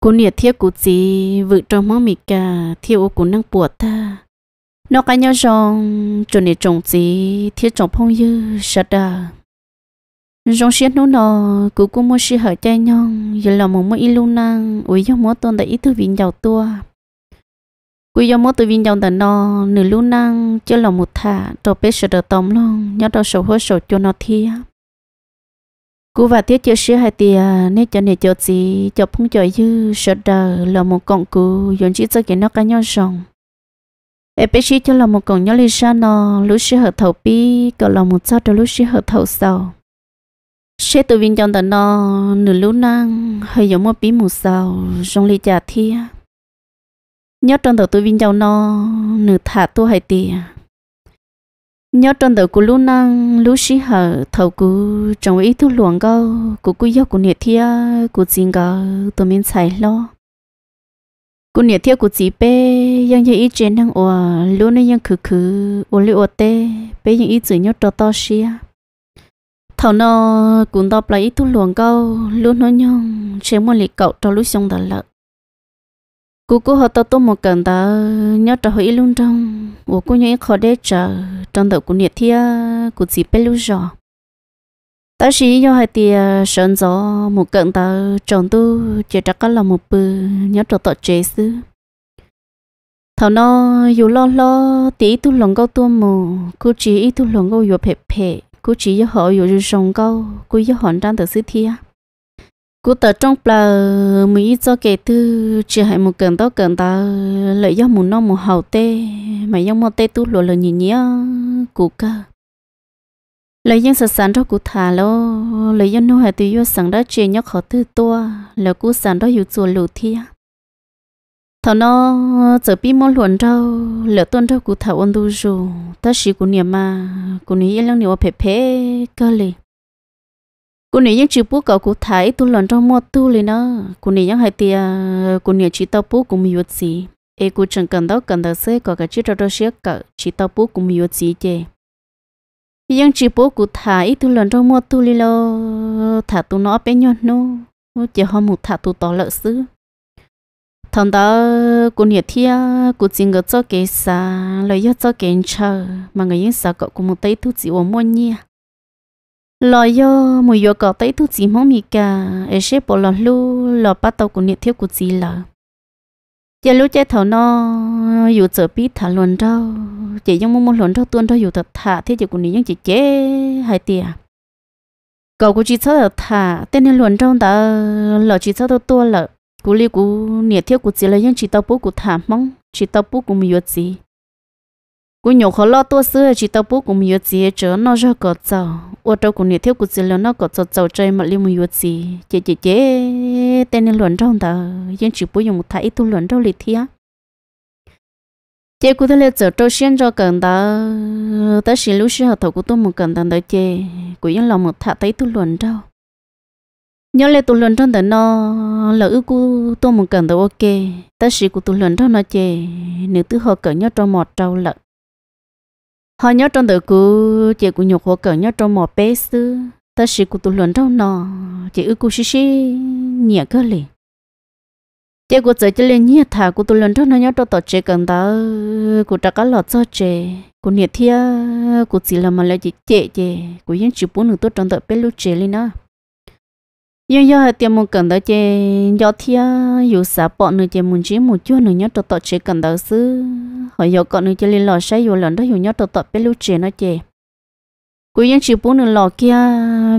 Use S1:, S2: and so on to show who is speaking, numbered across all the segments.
S1: cô nhiệt thiết của chị vợ trong mong mì cả thiêu của năng buộc ta nó cái nhau rong cho nên trồng chị thiết trồng phong như sạt đà. Rong xiết nó nọ cụ cũng mua xí hở chay nhong, giờ là một mỗi ilu năng ui do mỗi tôn đại ít thứ viên giàu tua. Cụ do mỗi thứ viên giàu tận nọ nửa lu năng chưa là một thả cho bé sợ đỡ tóm long nhớ đâu sầu hối sầu cho nó thiệt cú và tiết chưa sửa hai tia nên cho nên cho gì, cho phong cho dư, sợ đờ là một con cú dùng chỉ cho cái nó cá nhau rồng em biết chỉ cho là một con nhỏ lì sa nó lúc sửa hợp thầu bi còn là một sao cho lúc sửa hợp thầu sau sẽ từ viên trong tận nó nửa lúc năng hay giống một bí một sao trong lì trà thia nhớ trong đầu từ viên trong nó nửa thả tu hai tia nhớ trong đầu của lúc năng lúc sĩ hở thầu cú trong ý thức luồng câu của cú yêu của nhiệt thia của chính gờ tôi mình xài lo. Của nhiệt thia của chị bé yang như ý trên năng ủa lúc này yang khử khử ủa liệu tê bé yang ý chữ nhớ cho to xia. Thầu nó cũng đọc lại ý thức luồng câu lúc nó nhung, chế một lịch cậu cho lúc xong đã lợn cô cô họ tao tôm một cần ta nhớ trở hồi luôn trong. Của cô nhớ khó để chờ trong đầu của nhiệt thia, của chị bé lúc rõ ta chỉ do hai tia sơn gió, một cận ta trồng tu chỉ chắc là một bự nhớ trở tọt chế xứ. Thằng nó, dù lo lo tí tu lòng câu tu mù, cô chỉ ít tu lòng câu dù phê phê cô chỉ do họ dù rừng sông câu, cô do họ đang từ xứ thia cú tờ trong bờ mỹ cho kể tư chỉ hay một cần tao cần tao lợi do một nó một hậu tê, mà do một tê tu lộ là nhìn nhớ cú cơ. Lợi dân sản sản đó cú thả lo lợi dân nô hay tự do sản đó chỉ nhóc khó tư tua là cú sản đó อยู่ chùa lù thi thằng nó giờ bị món luận đâu lỡ tuần đâu cú thảo ôn tu rồi ta sĩ cú niệm mà, cú niệm yên lặng niệm phê phê cơ liền cô này những chữ bút cậu cụ Thái, tôi lần trong mua tu liền đó. Cô này những hai tia, cô này chỉ tao bút cũng nhiều gì. E cô chẳng cần đó cần đó sẽ có cái chữ đó đó sẽ cậu chỉ tao bút cũng nhiều gì chứ những chữ bút cụ Thái, tôi lần trong mua tu liền lo. Thả tôi nó bé nhon nó chỉ họ một thả tôi tỏ lợi xứ. Thằng đó, cô nị thia, cô chỉ cái cho cái sa lấy cho cái chờ, mà người những sa cậu cũng một tay tu chỉ mua nhia lò yo mùi yo có tới tu chỉ mong mi cả ở sẽ bộ lò lu lò bắt tàu của nhiệt thiếu của chị là giờ lúc chơi thầu nó dù sợ biết thả luận đâu chỉ giống muốn luận đâu tuôn đâu dù thật thả thế chỉ của nhiệt những chị chế hai tia cậu của chị sợ thả tên nên luận trong đã lò chị sợ đâu tua lợ của li của nhiệt thiếu của chị là những chị tao bố của thả mong chị tao bố của mi yo gì cú nhổ khó lo tua xưa chỉ tao bố cũng nhiều gì chớ nó ra cọ dầu ô đâu cũng nhiều thiếu cũng chỉ là nó cọ dầu dầu chơi mà liu nhiều gì chế chế chế tên nên luận trong tờ. Nhưng chỉ bố dùng một thái tu luận trong lịch thia chế cú thấy là giờ trâu xuyên cho cần tờ. Ta chỉ lúc xưa thầu của tôi một cần tờ đó chế cú những lòng một thả thấy tu luận trong nhớ lại tu luận trong tờ nó. Là ước cú tôi một cần tờ ok. Ta chỉ của tu luận trong nó chế nếu tư họ cần nhớ trong một trâu lợn họ nhớ trong đời của chị của nhục họ cỡ nhớ trong một bé sư ta sĩ của tụ luận trong nọ chị ư của xí xí, nhẹ cơ lì. Chị của chị lên nhẹ thả của tụ luận trong nó nhớ trong tọt chị cần đó của ta cá lọt cho chị của nhẹ thia của chị là mà lại chị chị chị của những chị bốn nữa tốt trong đời bé lúc chị lên đó yêu yêu hai tiệm muốn cần đó chị do thia dù xã bọn nữa chị muốn chỉ một chút nữa nhớ tọt tọt cần đó xứ họ giờ còn nữa chỉ lên lò say rồi lần đó hiểu nhớ tổ tọt bé lưu trẻ nó chè cô những chỉ bún nữa lò kia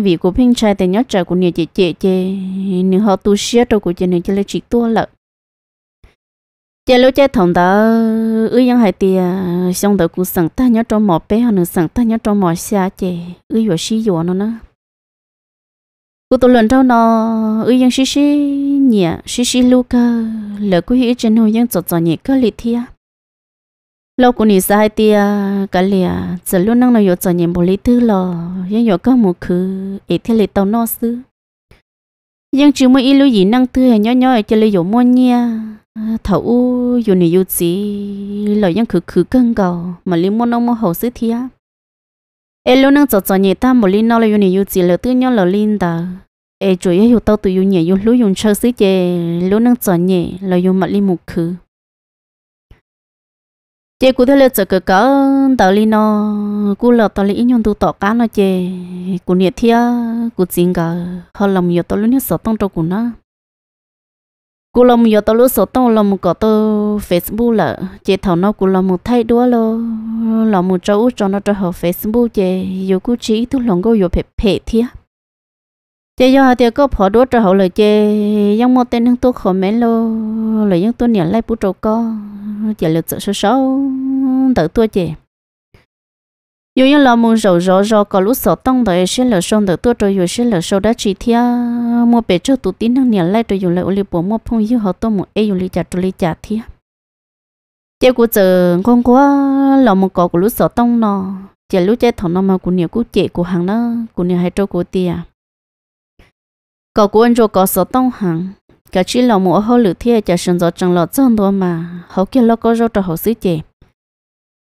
S1: vì cô pin trai thì nhớ trời của nhiều chị chị chị nếu họ tu sửa đâu của chị này chỉ là chỉ tua lợ chị lúc chơi thằng đó ư yên hai tia xong đó cô sẵn ta nhớ trong mỏ bé họ nữa sẵn ta nhớ trong mỏ xa chị ư vừa xí vừa nó nữa cô tôi lần đầu nó ư yên xí xí nhẹ xí xí lu cơ, lỡ cô hiểu chân hồi yên chọt chọt nhẹ cơ lịch thiệt lâu cô nị sai tia, cả lìa, giờ luôn năng nó có chọt nhiệm bộ lý tư lò yên có cơ một khứ ít thế lì tàu nó xứ. Nhưng chỉ mới lưu gì năng tư, nhỏ nhỏ cho lấy dùng mua nha thầu u, dù nị dù gì lỡ yên khứ khứ cân cầu mà liên mua nó mua hậu sư thia em luôn năng cho cho nhẹ ta một linh nó là dù nị dù gì? Là tư nhỏ là linh ta. Ê, chủ yếu yêu tao tụi yêu nhẹ yêu lú dùng chơi xí chè lú nâng cho nhẹ là dùng mặt li mục khứ chè cụ thể là cho cỡ cỡ tao li nó cụ là tao li ít nhon tu tỏ cá nó chè cụ nhẹ thia cụ chính cả họ làm nhiều tao lúc nhớ sợ tông cho cụ nó cô làm giờ tao lúc số tao làm có tao Facebook là chị thảo nó cô làm một thay đua lo làm một chỗ cho nó cho họ Facebook chị yêu cô chỉ tu lòng cô yêu phê phê thiệt chị do thì có phỏ đua cho họ lời chị yang một tên tôi khó mấy lo lời yang tôi nhận lại bút trâu co chị là tự số sáu tự tôi chị dù như là muốn rầu rò rò có lúc sợ tông tới sẽ là xong được tôi rồi dù sẽ là sau đã chỉ thia mua bể cho tụ tín năng nhận lại rồi dù lại uli bỏ mua phong yêu họ tôi một ai dù li chả tôi li chả thia chế của giờ con quá là một cỏ của lúc sợ tông nó chỉ lúc chế thằng nó mà của nhiều của chị của hàng nó của nhiều hai trâu của tia cọ của anh rồi có sợ tông hàng cả chỉ là một hồ lửa thia chả sinh ra chẳng lọ chân đó mà họ kia lo có cho họ xí chè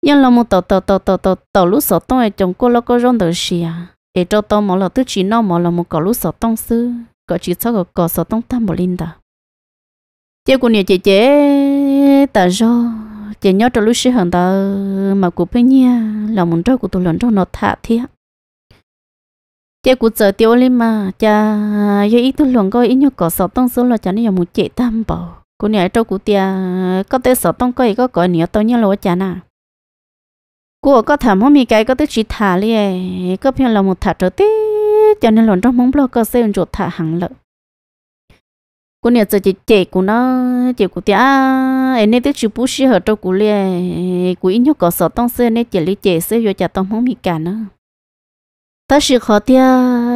S1: nhưng là một tàu tàu tàu tàu tàu lũ lúc sở tông ấy trong cô lo có rong đời xì à để cho tàu mà là tức chỉ nó mà là một cỏ lúc sở tông sư cỏ chỉ sao có cỏ sở tông tam một linh đó chế của nhà chị chế ta do chị nhớ cho lúc xí hàng ta mà của bên nhà là một trâu của tôi lần trâu nó thả thiệt chế của giờ tiêu lên mà cha giờ ít tôi luận coi ít nhau cỏ sọ tông số là cha này một chế tam bảo cô nhà trong của tia có thể sọ tông coi có cỏ nhiều tao nhớ lo cha nào cô có thầm không mi cái có tới chỉ thả li có phiền là một thả trở tí, cho nên luận trong mong lo có xây chuột thả hàng lợi. Cô nhớ giờ chỉ chị của nó chị của tia ấy nên tới chỉ bút sĩ ở trong cô li cô ít nhất có sợ tông xe nên chỉ lý chế xây vô chặt tông không mi cả nữa. Ta sự khó tia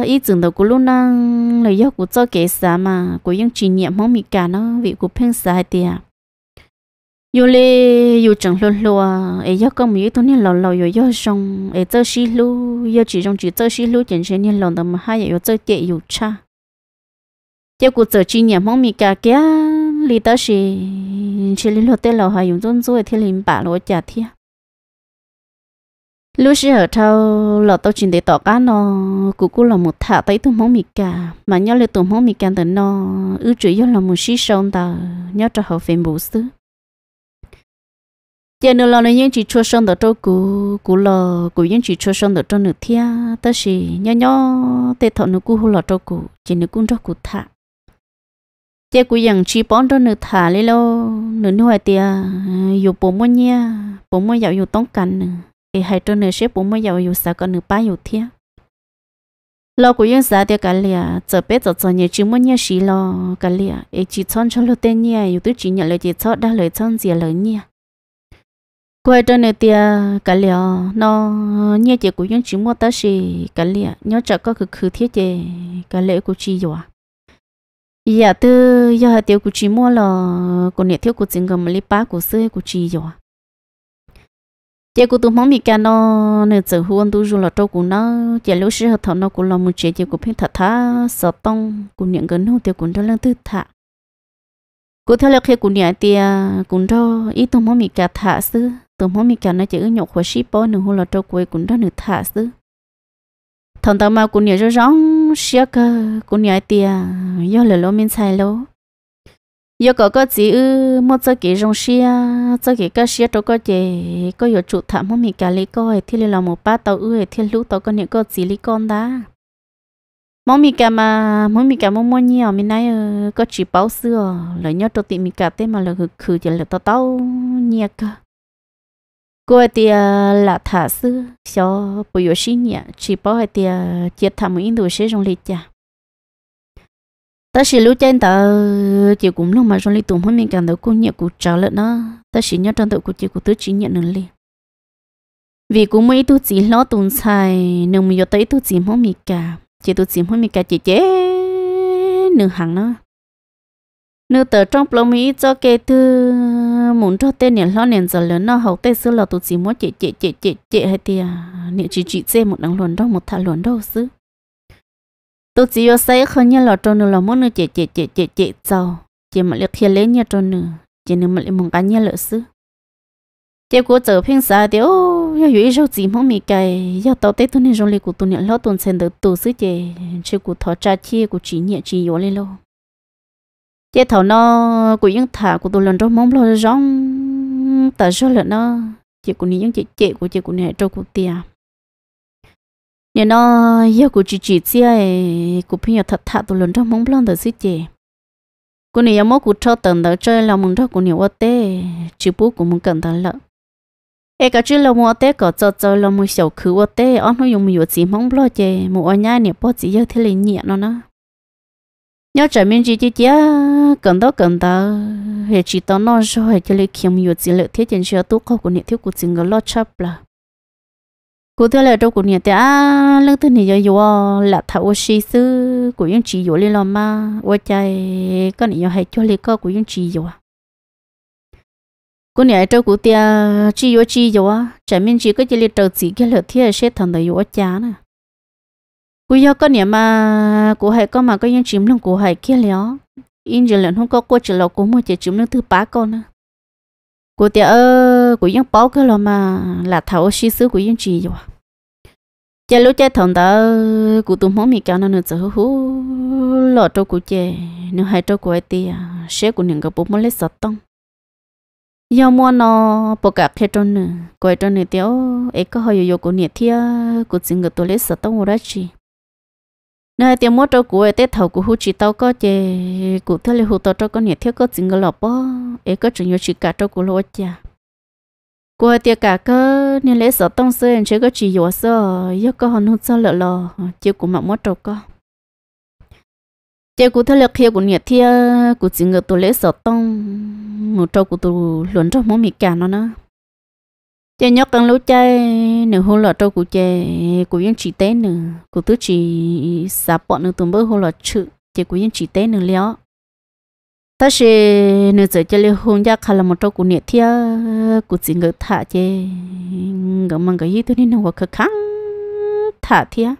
S1: ý tưởng đầu của lúc năng là do của cho kể xa mà, của những chỉ niệm mong mi cả nó, vị của phèn sai tia yêu lê yêu chẳng lo lùa ấy do công mỹ tôi nên lo lo yêu do xong ấy cho xí lu yêu chỉ trong chỉ cho xí lu chẳng sẽ nên lo đâu mà hai yêu cho tệ yêu cha. Tiêu của giờ chỉ nhà mong mi cả kia lý ta chỉ chỉ lý lo tê lo hay dùng dân rồi thì linh bả lo trả thiệt lúc xí ở thâu lo tao chỉ để tỏ cá nó cụ cụ là một thả tới tụi mong mi cả mà nhớ lên tụi mong mi cả từ nó ư chỉ yếu là một xí sông ta nhớ cho họ phim bù xứ giờ nữa là những chỉ chua sơn đó trong cú cú lò cú những chỉ chua sơn đó trong nửa thia ta chỉ nhỏ nhỏ tê thọ nửa cú hú lò trong cú chỉ nửa cũng trong cú thả giờ cú yang chỉ bón trong nửa thả lấy lo nửa nuôi tia dù bố mua nha bố mua dạo dù tông cành nữa thì hai trâu nửa xếp bố mua giàu dù sao còn nửa ba dù thia lo cú yên sao tia cả lìa giờ bé giờ giờ nhà chỉ mua nhớ xí lo cả lìa ấy chỉ chọn cho lo tên nha dù tôi chỉ nhận lời chỉ chọn đã lời chọn gì lời nha quay trở nửa tia cả liệu nó nhẹ chỉ của những chỉ mua ta xì cả liệu nhớ chợ có cực khứ thiết chế cả lễ của chi rồi giờ từ giờ tiêu của chỉ mua là của nhẹ thiếu của chính cầm lấy ba của xưa của chi rồi à? chị của tụi mong bị cả nó nửa giờ huân tu rồi là trâu của nó chị lúc xưa thọ nó cũng là một chị chị của phim thật thà sợ tông cũng những cái nó tiêu cũng rất là tư thà cô theo lời khi à, cũng nhận tia cũng cho ít tôi mong bị cả thả xứ tụi mong mi cái nó chỉ nhục của ship boy nửa hồ là trâu quê cũng rất nửa thả xứ. Thằng tao mà cũng nhận cho rõ xia cơ, cũng nhận tia do là lô mình xài lô do có có gì ư, mua cho cái rong xia, cho cái cái xia trâu có gì chủ thảm không mi cả lý coi thì là một ba tàu ư thì lúc tàu có những có gì lý con đã mong mi cả mà, mong mi cả mong mua nhiều, mình nay ờ, có chỉ báo xưa lời nhớ trâu tiệm mi cả tên mà là khử chỉ là tàu tàu nhiều cơ cô thì là thả sư cho bây giờ xin nhỉ chỉ bảo hai thì chết thảm một ít đồ sẽ trong lịch cha. Ta chỉ lúc trên ta chỉ cũng lúc mà trong lịch tụng hôm mình cảm thấy cô nhẹ cụ trả lại nó ta chỉ nhớ trong tự cụ chỉ cụ tứ chỉ nhận được liền. Vì cũng mấy tu chỉ lo tụng xài nương mình tới tu chỉ hôm mình cả chỉ tu chỉ hôm mình cả chỉ chế nương hàng nó nếu tờ trong plong mỹ cho kê tư muốn cho tên nhà lo nền giờ lớn nó hậu tây xưa là tu chỉ muốn chị chị chị chị chị hay tiệt nè chỉ chị xem một đằng luận đâu, một thà luận đâu xứ tôi chỉ có say không nhớ là trâu nữa là muốn nữa chị chị chị chị chị giàu chị mà liệt thiên lấy nhớ trâu nữa chị nữa mà liệt mong cá nhớ lỡ xứ chị của giờ phiên xa thì ô ya yu rau gì mong mi cái ya tao tết tôi nên rong li của tôi nhà lo tuần sen được tu xứ chị chỉ của thọ cha chi của chỉ nhẹ chỉ yếu lên lo chế thầu nó của những thả của tôi lần trong mong lo rong. Tờ số lần nó chị của những chị chị của chị của này trâu của tia nhà nó yêu của chị chị chia của phi nhà thật thả tôi lần trong mong lo được sứ chị của này ya mốt của cho tận đó chơi là mừng đó của nhiều tê chỉ bố của mừng cần tận lợ. Ê, cả chứ là mua tê có cho cho là mua sầu khứ ô té ông nó dùng nhiều gì mong lo chị mua ở nhà nè bỏ chỉ yêu thế là nhẹ nó nó nhớ trở mình chỉ chỉ cần đó cần đó hệ chỉ tao nói cho hệ cho lấy kiếm nhiều tiền lợi thế tiền chưa tu câu của nè thiếu của tiền người lo chấp là. Cụ thể là đâu của nè à lúc thứ này giờ yo là thảo sĩ sư của những chỉ yo lên lo mà ô chạy con này hệ cho lấy câu của những chỉ yo cô nhà trâu cụ tia chỉ yếu chỉ yếu á chả mình chỉ có chỉ lấy trâu chỉ cái lợt thiệt sẽ thằng đời yếu chán à cú yêu có nhà mà cú hay có mà có những chim lông cú hay kia léo in giờ lần không có cô chỉ là cú mua chỉ chim lông thứ ba con nữa cú tia ơ cú những bao cái lo mà là thảo xí xứ của những chỉ rồi. Chả lúc chả thằng đó cú tụm món mì cá nó nữa giờ hú lọ trâu cú chè nếu hai trâu cú ấy tia sẽ của những cái bố mới lấy sọt tông. Giờ mua nó bộ cả khi trôn nữa quay này nữa tiêu ấy có hơi yêu cú nhiệt thiệt của chính người tôi lấy sợ tông ra chi nơi tiêu mua trâu của tết thầu của hú chỉ tao có chè cụ thế là hú tao cho có nhiệt thia có chính người lọ bó, ấy có chừng nhiều chỉ cả trâu của lọ chả của ấy tiêu cả cơ, nên lễ sợ tông sơn chỉ có chỉ yo sợ giờ có hòn hút sao lợ lò chiều của mà mua trâu có. Chiều của thể là kia của nhiệt thia của chỉ người tôi lễ sợ tông, một trâu của tôi luận trâu mỗi mì cả nó nữa chị nhóc cần lúc chơi nửa hồ lọ trâu của chị, của những chị té nửa, của tứ chị xả bọn nửa tuần bơ hồ lọ chữ, chị của những chị té nửa léo. Ta sẽ nửa giờ chơi liên hôn gia khai là một trâu của nhiệt thia, của chị ngỡ thả chị, ngỡ mang cái gì tôi nên nó khờ khăng thả thia.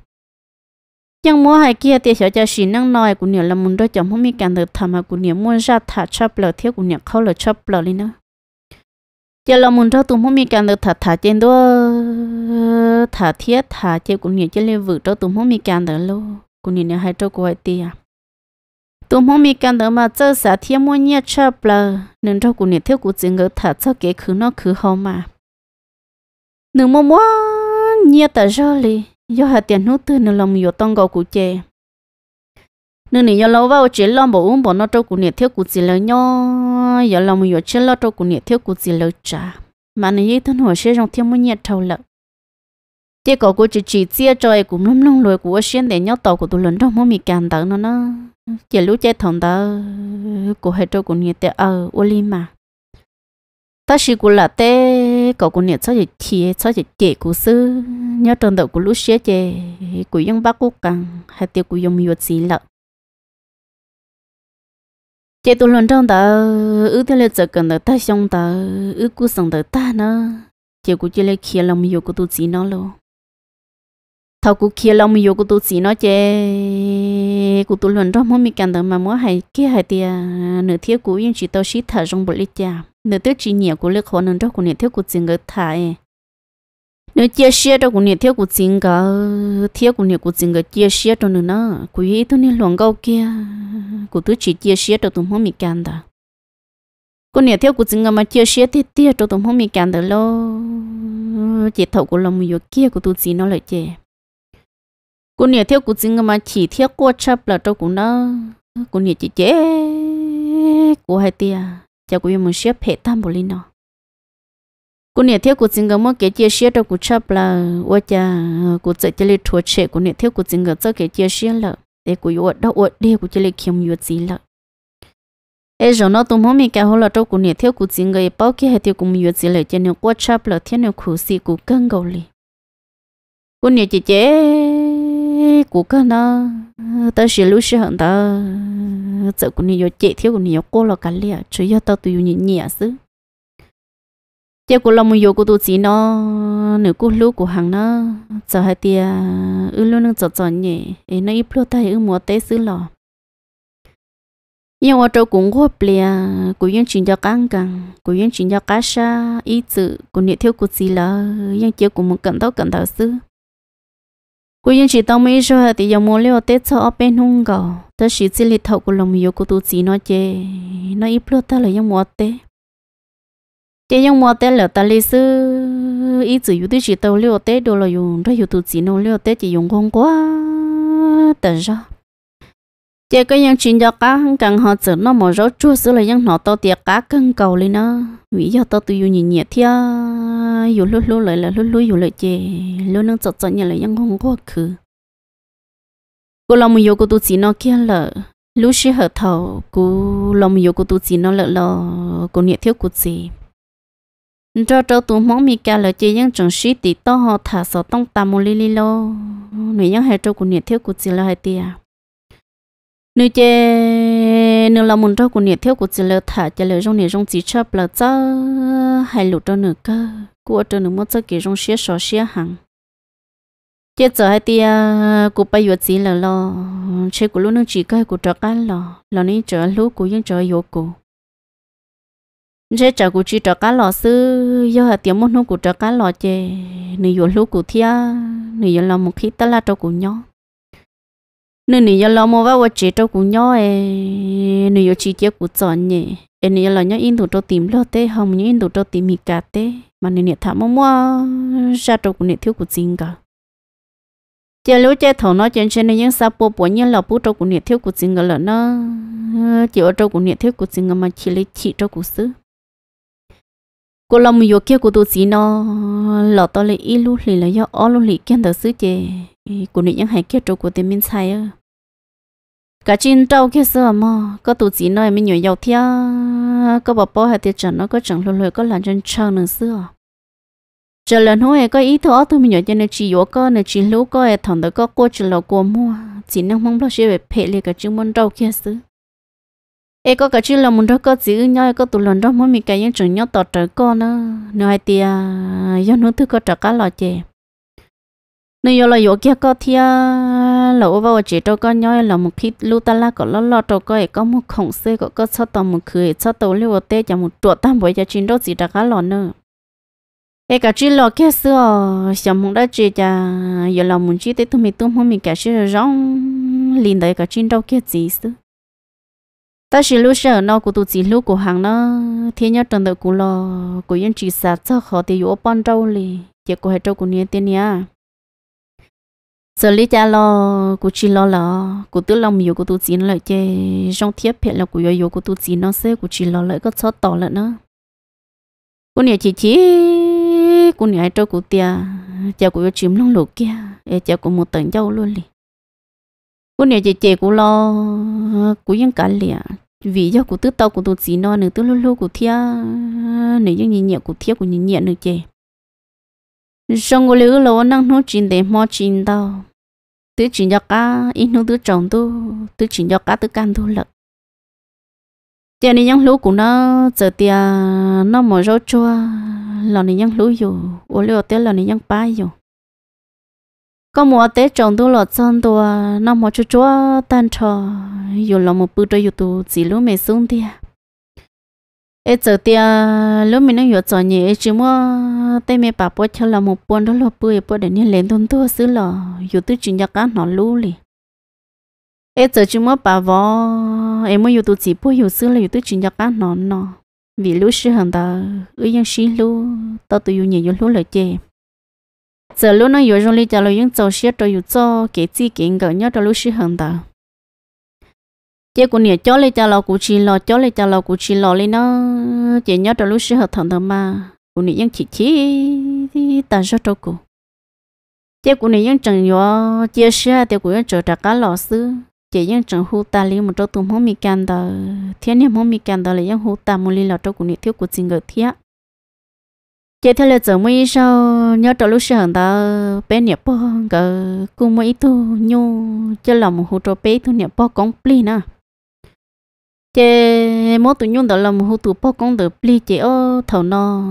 S1: Nhưng mua hai kia thì sẽ cho chị năng nói của nhiệt là muốn đôi chồng không biết cảm được thả mà của nhiệt muốn ra thả chấp lợ thia của nhiệt khâu lợ chấp lợ lên nữa giờ là muốn cho tụi mình mình càng được thả thả trên đó, thả thiết, thả chơi cũng như chơi lên vực cho tụi mình mình càng được luôn cũng nhiều hay cho cô ấy tiền tụi mình mình càng được mà chơi xả thiết mua nhiều chơi bờ. Nên cho cũng nhiều thiếu cũng chỉ ngỡ thả cho cái khứ nó khứ hôm mà. Nửa mua mua nhiều tờ rồi do hạt tiền nút từ nửa lòng nhiều tông gạo của chơi nên này lâu vào chế lo bộ uống bộ nó trâu cụ nhiệt thiếu cụ gì lớn nho giờ lòng nhiều chế lo trâu cụ nhiệt thiếu cụ gì lớn trả mà này thân hồ sẽ trong thiếu muốn nhiệt thâu lợ chế cổ cụ chỉ chỉ chia cho ai cũng lắm lông lười của xuyên để nhau tàu của tụi lớn trong mỗi mì càn tớ nó nó. Chế lũ chế thằng tớ, của hai trâu cụ nhiệt ờ, tớ ở ô mà. Ta chỉ của là tê cổ của nhiệt sao vậy chia sao vậy kể của sư nhớ trong đầu của lúc xế chế của dân bắc quốc càng hay tiêu của dân miêu gì lợ chế tôi lần trong đó ư thế là giờ cần ta xong đó ư cú sống được ta nữa chế của chế lại kia lòng yêu của tôi chỉ nó luôn thầu của kia lòng yêu của tôi chỉ nó chế của tôi lần trong mỗi mình cần được mà mỗi hai kia hai tia nửa thiết của yên chỉ tao xí thở trong bộ lịch cha nửa tết chỉ nhiều của lực khó nửa đó của nửa thiết của chỉ người thải nếu chia sẻ cho cũng nhiều thiếu của chính cả thiếu của nhiều của chính cái chia sẻ cho nữa nó của ý tôi nên luận câu kia của tôi chỉ chia sẻ cho tôi không bị can đó của nhiều thiếu của chính mà chia sẻ thì tiếc cho tôi không bị can đó lo chỉ thầu của lòng nhiều kia của tôi chỉ nó lại chè của nhiều thiếu của chính mà chỉ thiếu qua chấp là cho cũng nó của nhiều chỉ chế của hai tia cho của mình xếp hệ tam bồ linh nó cô nè thiếu cô chính cái mà cái chia sẻ đó cô chấp là ở cha cô chạy chơi thua trẻ cô nè thiếu cô chính cái cho cái chia sẻ là để cô ở đâu ở đây cô chơi kiếm nhiều gì là ấy rồi nó tụm hôm mình cái hồ là đâu cô nè thiếu cô chính cái bao kia hay thiếu cô nhiều gì là cho nên cô chấp là thiếu nên khổ sĩ cô cân gầu li cô nè chị chế cô cân nó ta sẽ lúc sẽ hận ta sợ cô nè chị thiếu cô nè cô là cái liệt chỉ cho tao tụi nhẹ nhẹ xứ giờ cô lòng một yêu của tôi chỉ nó nửa cô lú của hàng nó giờ hai tia ư luôn nó chọn chọn nhỉ ấy nó ít lúa tay ư mua té xứ lò nhưng mà trâu cũng có bia của những chuyện cho căng căng của những chuyện cho cá sa ý tự của nhiệt thiếu của gì là những chuyện của một cận tao cận tao xứ của những chuyện tao mới cho thì giờ mua liều tết cho ở bên hung gò tao chỉ chỉ lịch thầu của lòng yêu của tôi chỉ nó chê nó ít lúa ta là những mua tết thế những mua tết là ta lịch sử ý tự yêu chỉ tàu liệu tế đồ là dùng đó yêu tụi chỉ nô liệu tế chỉ dùng không quá tận ra chỉ có những chuyện cho cá hàng càng họ chỉ nó mà rau chua sữa là những họ to tiệt cá cân cầu lên nó vì giờ tao tự dùng nhiên nhẹ thia dùng lúc lúc lại là lúc lúc dùng lại chè lúc nâng chợt chợt như là những không quá khứ cô lòng yêu cô tu chỉ nó kia là lúc xí hợp thầu cô lòng yêu cô tu chỉ nó là là cô nhẹ thiếu cô gì cho cho tụ mong mi cả là chỉ những trường sĩ tỷ to họ thả sợ tông tà mù li li lo nữ những hai cho của nhiệt thiếu của chị là hai tia nữ chê nữ là muốn cho của nhiệt thiếu của chị là thả cho lời trong nhiệt trong chỉ chấp là cho hai lụt cho nữ cơ của cho nữ mất cho kỳ trong xía sọ xía hàng chế giờ hai tia của bây giờ chỉ là lo chế của lúc nó chỉ cái của trọ cái lo lo ní chờ lúc của những chờ yếu của chế trả cụ chỉ trả cá lò sư do hạt tiếng một lúc của trọ cá lo chế nếu yếu lúc của thia nếu yếu là một khi ta là cho của nhau nên nị lo một vào chế cho cụ nhỏ ấy nị chỉ tiết cụ chọn nhỉ em nị là nhớ in thủ cho tìm lo tê không nhớ in thủ cho tìm mì cả tê mà nị nị thả mua mua ra cho cụ nị thiếu cụ chính cả giờ lúc chơi thầu nó trên trên những sao bộ bộ như là bút cho cụ nị thiếu cụ chính cả là nó ở cho cụ nị thiếu cũng chính mà chỉ lấy chỉ cho cụ xứ cô làm một kia của tôi chỉ nó lọ to lấy ít lúc thì là do ó lúc lì kia đó xứ chè. Cô nữ nhân hay kia trâu của tiền minh sai á. Cả trên trâu kia sơ mà, có tụ chỉ nói mình nhiều giàu thia, có bà bảo hay tiền trần nó, có chẳng lôi lôi có làm chân chân nữa xưa. Chờ lần hồi có ý thọ tôi mình nhỏ cho nên chỉ yếu có nên chỉ lú có thằng đó có cô chỉ là cô mua. Chỉ năng mong lo sẽ về phe liền cả chứng môn trâu kia xứ ê, có cả chữ là muốn đó có chữ nhau có tụ lần đó mỗi mình cái những trường nhau tọt trời con nữa. Nếu hai tia do nó thứ có trả cá lò chè. Nếu giờ là yo kia có thia, là ô vào chỉ đâu có nhau là một khi lưu ta la có lo lo đâu có có một khổng xe có có cho tao một cười cho tao lưu tê, cho một chuột tam bởi cho chín đô gì đã cá lò nữa. Ê, cả chỉ lo kia xưa xem mong đã chỉ cha giờ là muốn chỉ tới tụi mình tụi mình cả sẽ rong liền đấy cả chín đâu kia gì xưa ta chỉ lúc sợ nó cũng tụt chỉ lúc của hàng nó thế nhớ trần đợi của lo của yên chỉ sát cho họ thì yếu ban trâu li chỉ của hai trâu của nia tiền nha. Giờ lý cha lo của chỉ lo là của tự lòng yếu của tụt chỉ lại chơi trong thiết hiện là của yếu yêu cụ tu chỉ nó sẽ của chỉ lo lại có số tỏ lại nữa của nia chỉ chỉ cụ nhà trâu của tia, cha của yếu chìm long lục kia để cha của một tầng dâu luôn đi cô nhà chị chị cũng lo cũng yên cả liền vì do cụ tứ tao cũng tu chỉ nó nữa tự lâu lâu cụ thia. Nữa những nhẹ nhẹ cụ thia cũng nhẹ nhẹ nữa chị. trong cái lứa lỗ năng nó chín để mò chín tao tứ chín cho cá, ít nó tứ trồng tu tứ chín cho cá tứ can tu lợn. giờ này những lúa của nó giờ tia nó mở rau chua. Là này những lúa rồi ô liu tết là này những ba rồi có mùa tết trồng tu lọt xong tu nó mùa chú chúa tan trò, dù lòng một bữa đôi dù tu chỉ lúc mẹ xuống đi ê giờ thì lúc mình nó vừa chọn nhẹ chỉ mua tay mẹ bà bố cho là một buồn đó là bưởi bữa để nên lên thôn tu xứ lò, dù tu chuyện nhà cá nó lú lì. Ê giờ chỉ mua bà vợ em mua dù tu chỉ bữa dù xứ là dù tu chuyện nhà cá nó nó. Vì lúc xưa hàng ta, ư yên xí lú tao tu dù nhẹ dù lú là chè giờ lúc nó yếu rồi đi giờ lúc những tàu xe tàu yếu cho cái gì kiện gọi nhớ tàu lúc xí hàng đó chị cũng nhớ cho lấy cho lò cũng chỉ lò cho lấy cho lò cũng chỉ lò lên nó chị nhớ tàu lúc xí hàng thằng thằng mà cũng nhớ những chị chị ta cho tàu cụ chị cũng nhớ những chẳng nhớ chị xe thì cũng nhớ chờ trả cá lò xứ chị những chẳng hú ta lấy một chỗ tụm không mi can đó thiên nhiên không mi can đó lấy những hú ta mua lấy lò tàu cũng nhớ thiếu của chính người thiệt chế thế là giờ mới sao nhớ trong lúc sáng đó bé nhẹ bò cái cùng mấy tu nhu cho lòng một hú trâu bé tu nhẹ bò công pli nè. Chế mỗi tụi nhung đó là một hộp tủ bao công được pli chế ô thầu nó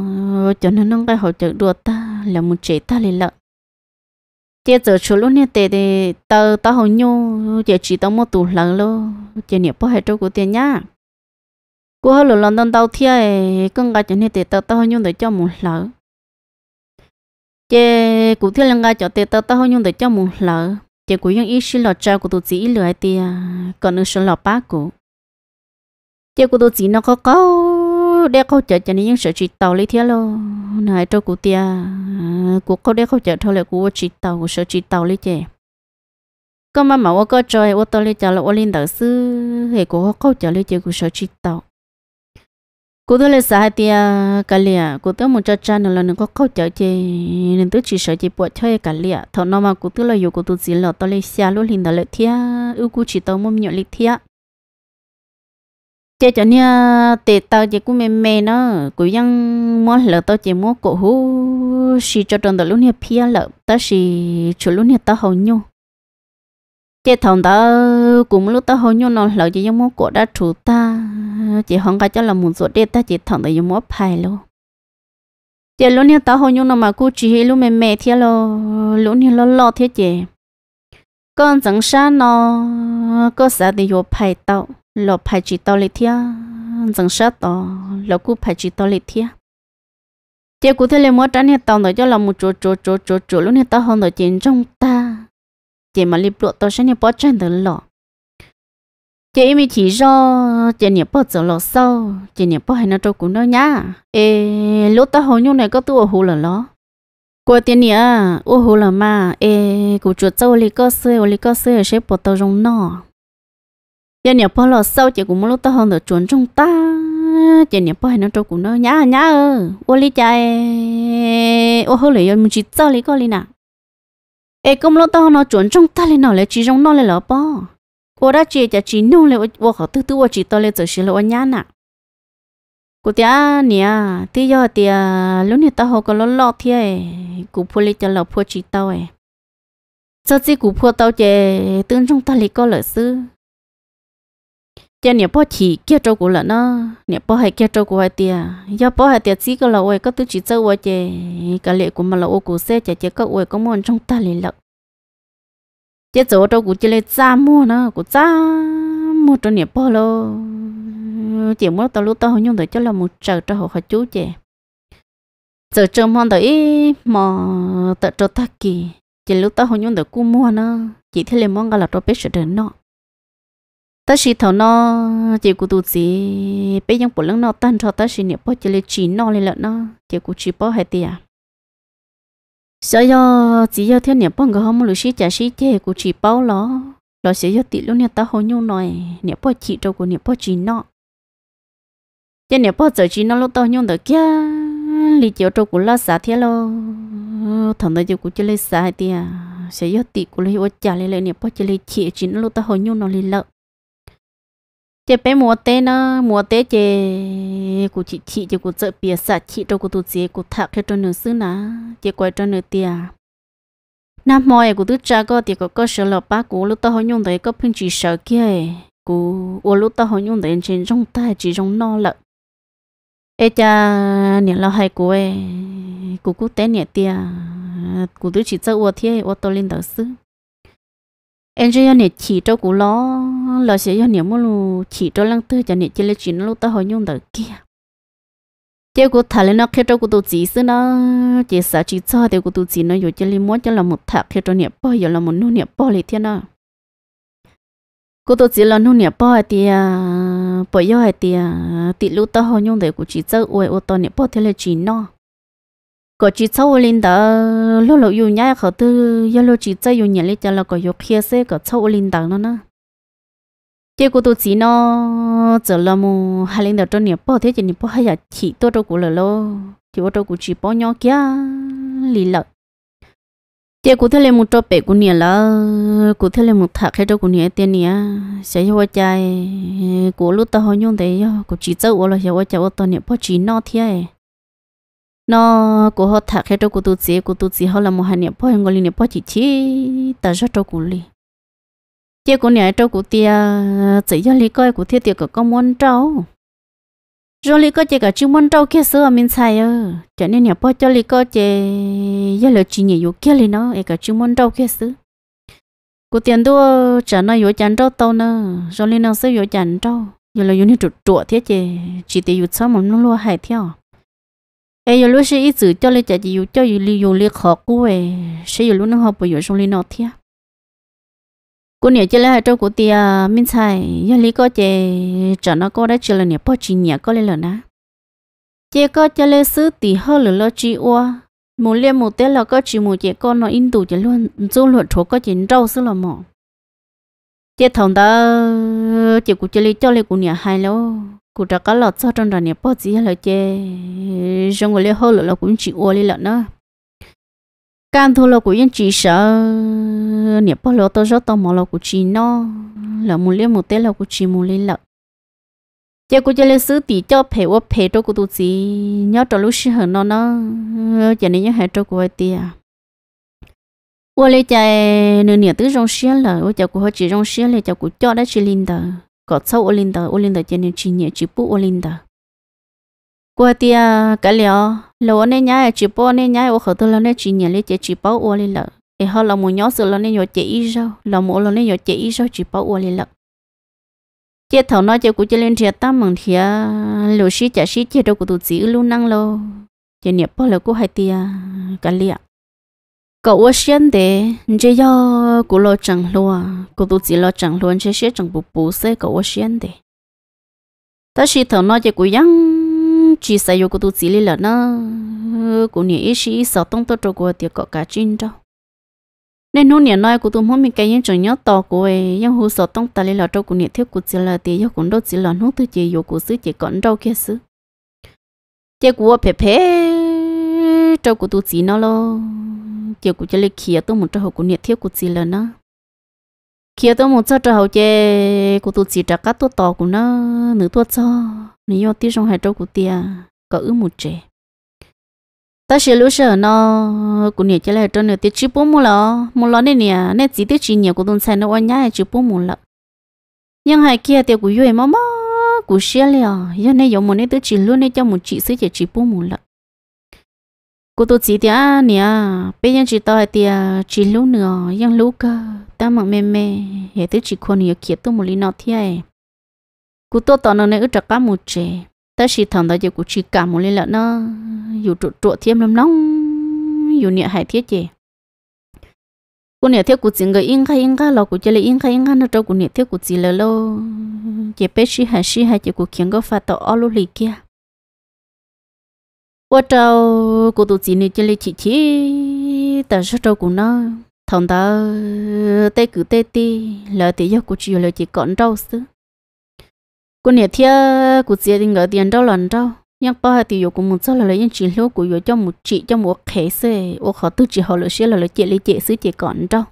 S1: cho nên nó cái họ trợ đùa ta là một chế ta liền lợ. Chế giờ chú lúc nè tệ thì tao tao hồ nhau chế chỉ tao mỗi tủ lợn lô. Chế nhẹ bao hết trâu của tiền nhá cô hơi lần lần đầu thiê con gái chẳng nên tệ tao tao hầu để cho một lỡ, chị cụ thiê lần gái cho tệ tao tao hầu để cho một lỡ, chị cụ dùng ý xin lọ cha của tụi chỉ lừa tia còn nữa xin lọ ba của chị của tụi chỉ nó có có để câu chợ cho nên những sự chỉ tàu lấy thế lo này cho cụ tia cụ có để câu chợ thôi là cụ chỉ tàu cụ sợ chỉ tàu lấy chè. Có mà mà có chơi ô tô lấy chợ là ô linh đầu sư hệ cụ câu chợ lấy chè cụ sợ chỉ tàu. Cô tôi lấy sai thì cả lìa cô tôi muốn cho cha nó là nó có câu chở chị nên tôi chỉ sợ chị bỏ chơi cả lìa thằng nó mà cô tôi là dù cô tôi chỉ là tôi lấy xa luôn linh đó lấy thia. Ưu cô chỉ tàu muốn nhận lấy thia. Chế cho nha, tệ tao chỉ cũng mê mê nó. Cũng ยัง mua lợ tao chỉ muốn cổ hú. Xì cho tròn đó luôn nha pia lợ tao xì chỗ luôn nha tao hầu nhau chế thằng ta cũng lúc ta hôn nhau nó lợi chỉ giống một cô đã chủ ta. Chỉ hong cái cho là muốn số đê ta chỉ thằng ta giống một phải luôn. Chế lúc này ta hôn nhau nó mà cô chỉ lúc mẹ mẹ thế lo, lúc này lo lo thế chế con chẳng sa nó, có sa thì vô phải tao, lo phải chỉ tao lịch thế chẳng sa tao, lo cô phải chỉ tao lịch thế chế cụ thể là món trái này tao đó cho là một chỗ chỗ chỗ chỗ chỗ, lúc này ta hôn đó chuyện trong ta chị mà liệp lộ tôi sẽ nhập bỏ chân từ lọ. Chị mi chỉ do chị nhập bỏ giờ lọ sau. Chị nhập bỏ hay nó trâu cũng đó nhá. Ê lúc ta hồi nhung này có tu hồ là lọ, qua tiền nhỉ ô hồ là mà. Ê cụ chuột châu li có sơ li có xe sẽ bỏ tao trong nọ. Giờ nhiều bỏ lọ sau chỉ cũng lúc ta hơn được chuẩn trong ta. Giờ bỏ hai nó trâu cũng đó nhá nhá ơ. Ô li chạy ô hơi lấy mình chỉ cho li có li nào ê cũng lúc tao nó chuẩn trong ta lên nó lấy chỉ trong nó lấy lỡ bỏ cô đã chỉ cho chỉ nung lấy vô họ tư tư vô chỉ to lấy giờ xí lấy nhá nè cô tia nè tí giờ tia lúc này tao họ có lo lo thế cụ phụ lấy cho lỡ phụ chỉ tao ấy sau khi cụ phụ tao chơi tương trong ta lấy có lợi sư cho nhà bố chỉ kia trâu của là nó nhà bố hay kia trâu của hai tia do bố hai tia chỉ có là ôi có tư chỉ trâu ôi chè cả lệ của mà là ô của xe chè chè có ôi có muốn trong ta liền lợn chè chỗ trâu của chè lấy cha mua nó của cha mua cho nhà bố lo chỉ mua tao lúc tao nhung được cho là một trời cho họ chú chè giờ trông mong tới mà tự cho ta kỳ chỉ lúc tao nhung được cú mua nó chỉ thấy là mong là cho biết sự đến nó ta chỉ thấu nó chỉ cụ tụt gì bây giờ bộ lưng nó tan cho ta chỉ niệm bao chỉ lấy chỉ nó lên lợn nó chỉ cụ chỉ bao hai tiền sợ do chỉ do thiên niệm bao người không lười xí trả xí chế cụ chỉ bao lo lo sợ do tỷ lúc niệm ta hồi nhung nói niệm bao chỉ cho cụ niệm bao chỉ nó chỉ niệm bao giờ chỉ nó lúc tao nhung được kia lì chiếu cho cụ lo xả thế lo thằng đó chỉ cụ chỉ lấy xả hai tiền sợ do tỷ cụ lấy ô trả lấy lại niệm bao chỉ lấy chỉ chỉ nó lúc ta hồi nhung nó lên lợn chế bé mua té nó, mua té chế cụ chị chị chế cụ chợ bìa sạch chị cho cụ tụt chế cụ thạc cho nửa xứ nà chế quay cho nửa tia nam mồi cụ tụt cha có thì có có sợ lọ ba cụ lúc tao hỏi nhung đấy, có phun chỉ sợ kia cụ ô lúc tao hỏi nhung đấy trên trong tay chỉ trong no lợ. Ê cha, nè lo hay cụ ê cụ cụ té nè tia cụ tụt chỉ chợ ô thế ô tô lên đầu xứ. Em chơi nhớ chỉ cho nó lo lo sẽ nhớ mua lu chỉ cho lăng tư cho nhớ chỉ là chuyện lúc ta hỏi nhung đời kia. Chế cú thà lên nó khi cho cú tu chỉ xứ nó, chỉ sợ chỉ cho thì cú tu chỉ nó rồi chỉ li mua cho là một thạc khi cho nhớ bao giờ là một nô nhớ bao liền thiên nó. Cú tu chỉ là nô nhớ bao thì à, bao giờ thì à, thì lúc ta hỏi nhung đời cú chỉ cho uể uể to nhớ bao thì là chuyện nó. Có chỉ sau linh đó lúc lúc dùng nhá khẩu tư giờ lúc chỉ chơi dùng nhảy lấy cho là có dùng kia xe có sau linh đó nó nữa chỉ của tôi chỉ nó giờ là mu hai linh đó cho nhiều bao thế chỉ nhiều bao hay là chỉ tôi đâu cũng là lo chỉ tôi cũng chỉ bao nhau kia lì lợ chỉ của thế là một chỗ bể của nhà là của thế là một thạc hay đâu của nhiều tiền nhiều sẽ cho chạy của lúc tao hỏi nhung đấy của chỉ chơi là sẽ chạy ở tao nhiều bao chỉ nó thế nó của họ thạc hết cho của tôi chỉ của tôi chỉ họ là một hai niệm bao nhiêu nhà bao chỉ chỉ ta rất cho của li chỉ của nhà trâu của tia ờ, chỉ cho lý coi của tia tia có con muốn trâu. Rồi lý coi chỉ cả chim môn trâu kia xưa mình xài ơ. Cho nên nhà bao cho lý coi chỉ giờ là chỉ nhiều kia lý nó, ấy cả chim môn trâu kia xưa. Của tiền đua trả nó yếu chán trâu tàu nữa rồi lý nó sẽ yếu chán trâu. Giờ là yếu như chuột chuột thế chỉ chỉ để yếu sao mà nó lo hại theo ấy yếu lúc sẽ ít chữ cho lý chỉ yếu cho yếu lý yếu lý khó cú ấy sẽ yếu lúc nó học bởi yếu trong lý nó theo cô nè chỉ là hai trâu của tia minh sai giờ lý có chơi, cho nó có đã chỉ là nè bao chỉ nhớ có lên lần á chế có cho lên xứ tỷ hơn là lo chi ua. Một liên một tế là có chỉ một chơi con nó in đủ chơi luôn dù luận chỗ có chỉ rau xứ là mỏ chơi thằng đó chơi của chơi lý cho lên của nè hai lô. Của đã cá lọt cho trong đó nè bao gì là chế trong người lên hơn là cũng chỉ ua lên lận đó càng thua lo của yên chí sợ nè bao lo tôi rất tò mò lo của chị nó. Là muốn liên một tế lo của chị muốn liên lợn. Giờ cô chơi lên xứ tỷ cho phê ô phê cho cô tụi chị. Nhớ cho lúc xưa nó nó. Giờ này nhớ hệ cho cô ấy tia ô lê chạy nửa nửa tứ trong xưa là ô chào cô họ chỉ trong xưa là chào cô cho đã chị linh tờ có cháu ô linh tờ ô linh tờ cho nên chị nhẹ chị bú ô linh tờ qua tia cái liệu lâu nên nhá chỉ bao nên nhá ở khẩu tôi là nên chỉ nhận lấy chỉ bao ô lên lợ thì họ là một nhóm sự là nên nhớ chỉ ít sao là một là nên nhớ chỉ ít sao chỉ bao ô lên lợ chết thầu nói cho cụ chơi lên thiệt tam mừng thiệt lâu xí chả xí chết đâu cụ tụ chỉ luôn năng lâu. Chế nhập bao lâu cụ hay tia cái liệu cậu ở xuyên để chế do cụ lo chẳng luôn cụ tụ chỉ lo chẳng luôn chế xí chẳng bù bù sẽ cậu ở xuyên để ta xí thầu nói cho cụ yang chỉ sai yêu của tôi chỉ là nó cũng nhà ý sĩ sợ tông tôi cho của tiệc cọ cả chín đâu nên nô nhà nói của tôi muốn mình cái những chuyện nhớ to của ấy nhưng hồ sợ tông ta là cho của nhà thiếu của chỉ là tiệc tiền cũng đâu chỉ là nó tôi chỉ yêu của xứ chỉ còn đâu kia xứ. Chỉ của phê phê cho của tôi chỉ nó lo. Chỉ của chỉ là kia tôi một cho của nhà thiếu của chỉ là nó kia tôi muốn cho cho hậu chế của tôi chỉ trả các tôi to của nó, nữ tôi cho. Nếu tí trong hai trâu của tia có ứ một trẻ. Ta sẽ lúc sợ nó, của nhà chơi lại cho nửa tiếc chỉ bốn mua lọ mua lọ này nè nên chỉ tiếc chỉ nhiều của tôi xài nó quan nhá chỉ bốn mua lọ nhưng hai kia tiêu của yue mà mà của xe liền giờ này dùng một này tôi chỉ luôn này cho một chị sẽ chỉ bốn bố mua lọ cô tôi chỉ tiếc à, nè, bây giờ chỉ tao tiếc chỉ lúc nữa nhưng lúc cơ ta mặc mềm mềm hệ tôi chỉ còn nhiều kia tôi một lý nọ thế cú tôi tao nó này ước cá một trẻ ta chỉ thằng đó giờ cú chỉ cả một lý là nó, dù trụ trụ thêm lắm nóng, dù nhẹ hại thiết chị cô nhẹ thiết cú chỉ người yên khai yên khai lo cú chỉ là yên khai yên khai nó cho cô nhẹ thiết cú chỉ là lo chị bé chỉ hay chỉ hay chị cú khiến có phát tao ở lúc lì kia. 我找古都几年这里起起，但是找古那，同到带古带的，了的要古只有了几讲招事。cô nhà thia cô chia thì ngỡ tiền đâu lần đâu nhưng bao hai tiêu của một số là lấy những chuyện lúc của cho một chị cho một khế xe ô họ tự chỉ họ là xe là lấy chị lấy chị xứ chị còn đâu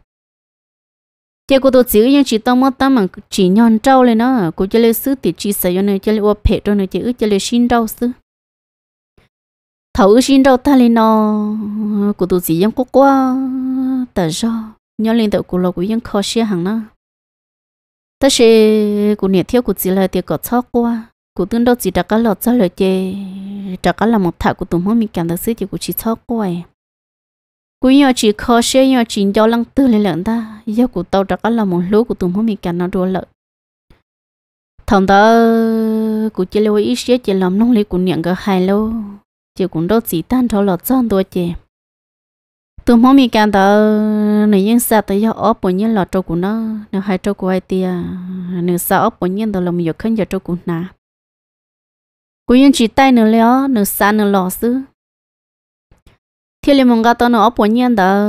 S1: chị của tôi chỉ những chị tao mất tao mà chỉ nhon trâu lên nó cô cho lấy xứ thì chị sẽ cho nên cho lấy ô phê cho nên chị ước cho lấy xin đâu xứ thầu Thấu xin đâu ta lên nó của tôi chỉ những quốc qua tại do nhớ lên đầu của là của những khó xe hàng nó ta sẽ cụ nhiệt thiếu cụ chỉ là tiệc có chó qua cụ tương đâu chỉ đặt cái lọt cho lời chê đặt cái là một thả của tụi mình cảm thấy sự chỉ cụ chỉ chó qua cụ nhỏ chỉ khó xe nhỏ chỉ cho lăng tư lên lần ta giờ cụ tàu đặt cái là một lúa của tụi mình cảm nó đua lợi thằng ta cụ chỉ lưu ý xe chỉ làm nông lý cụ nhận cái hai lâu chỉ cũng đâu chỉ tan thấu lọt cho đôi chê tôi mỗi mi càng đó nếu những sao tới giờ ốp bốn nhân lọt trâu của nó. Nếu hai trâu của ai tia nếu sao ốp bốn nhân đó là mình khấn giờ trâu của na cô nhân chỉ tay nữa léo nếu sao nữa lọt xứ. Thì liền mong gạt nó ốp bao nhiêu đó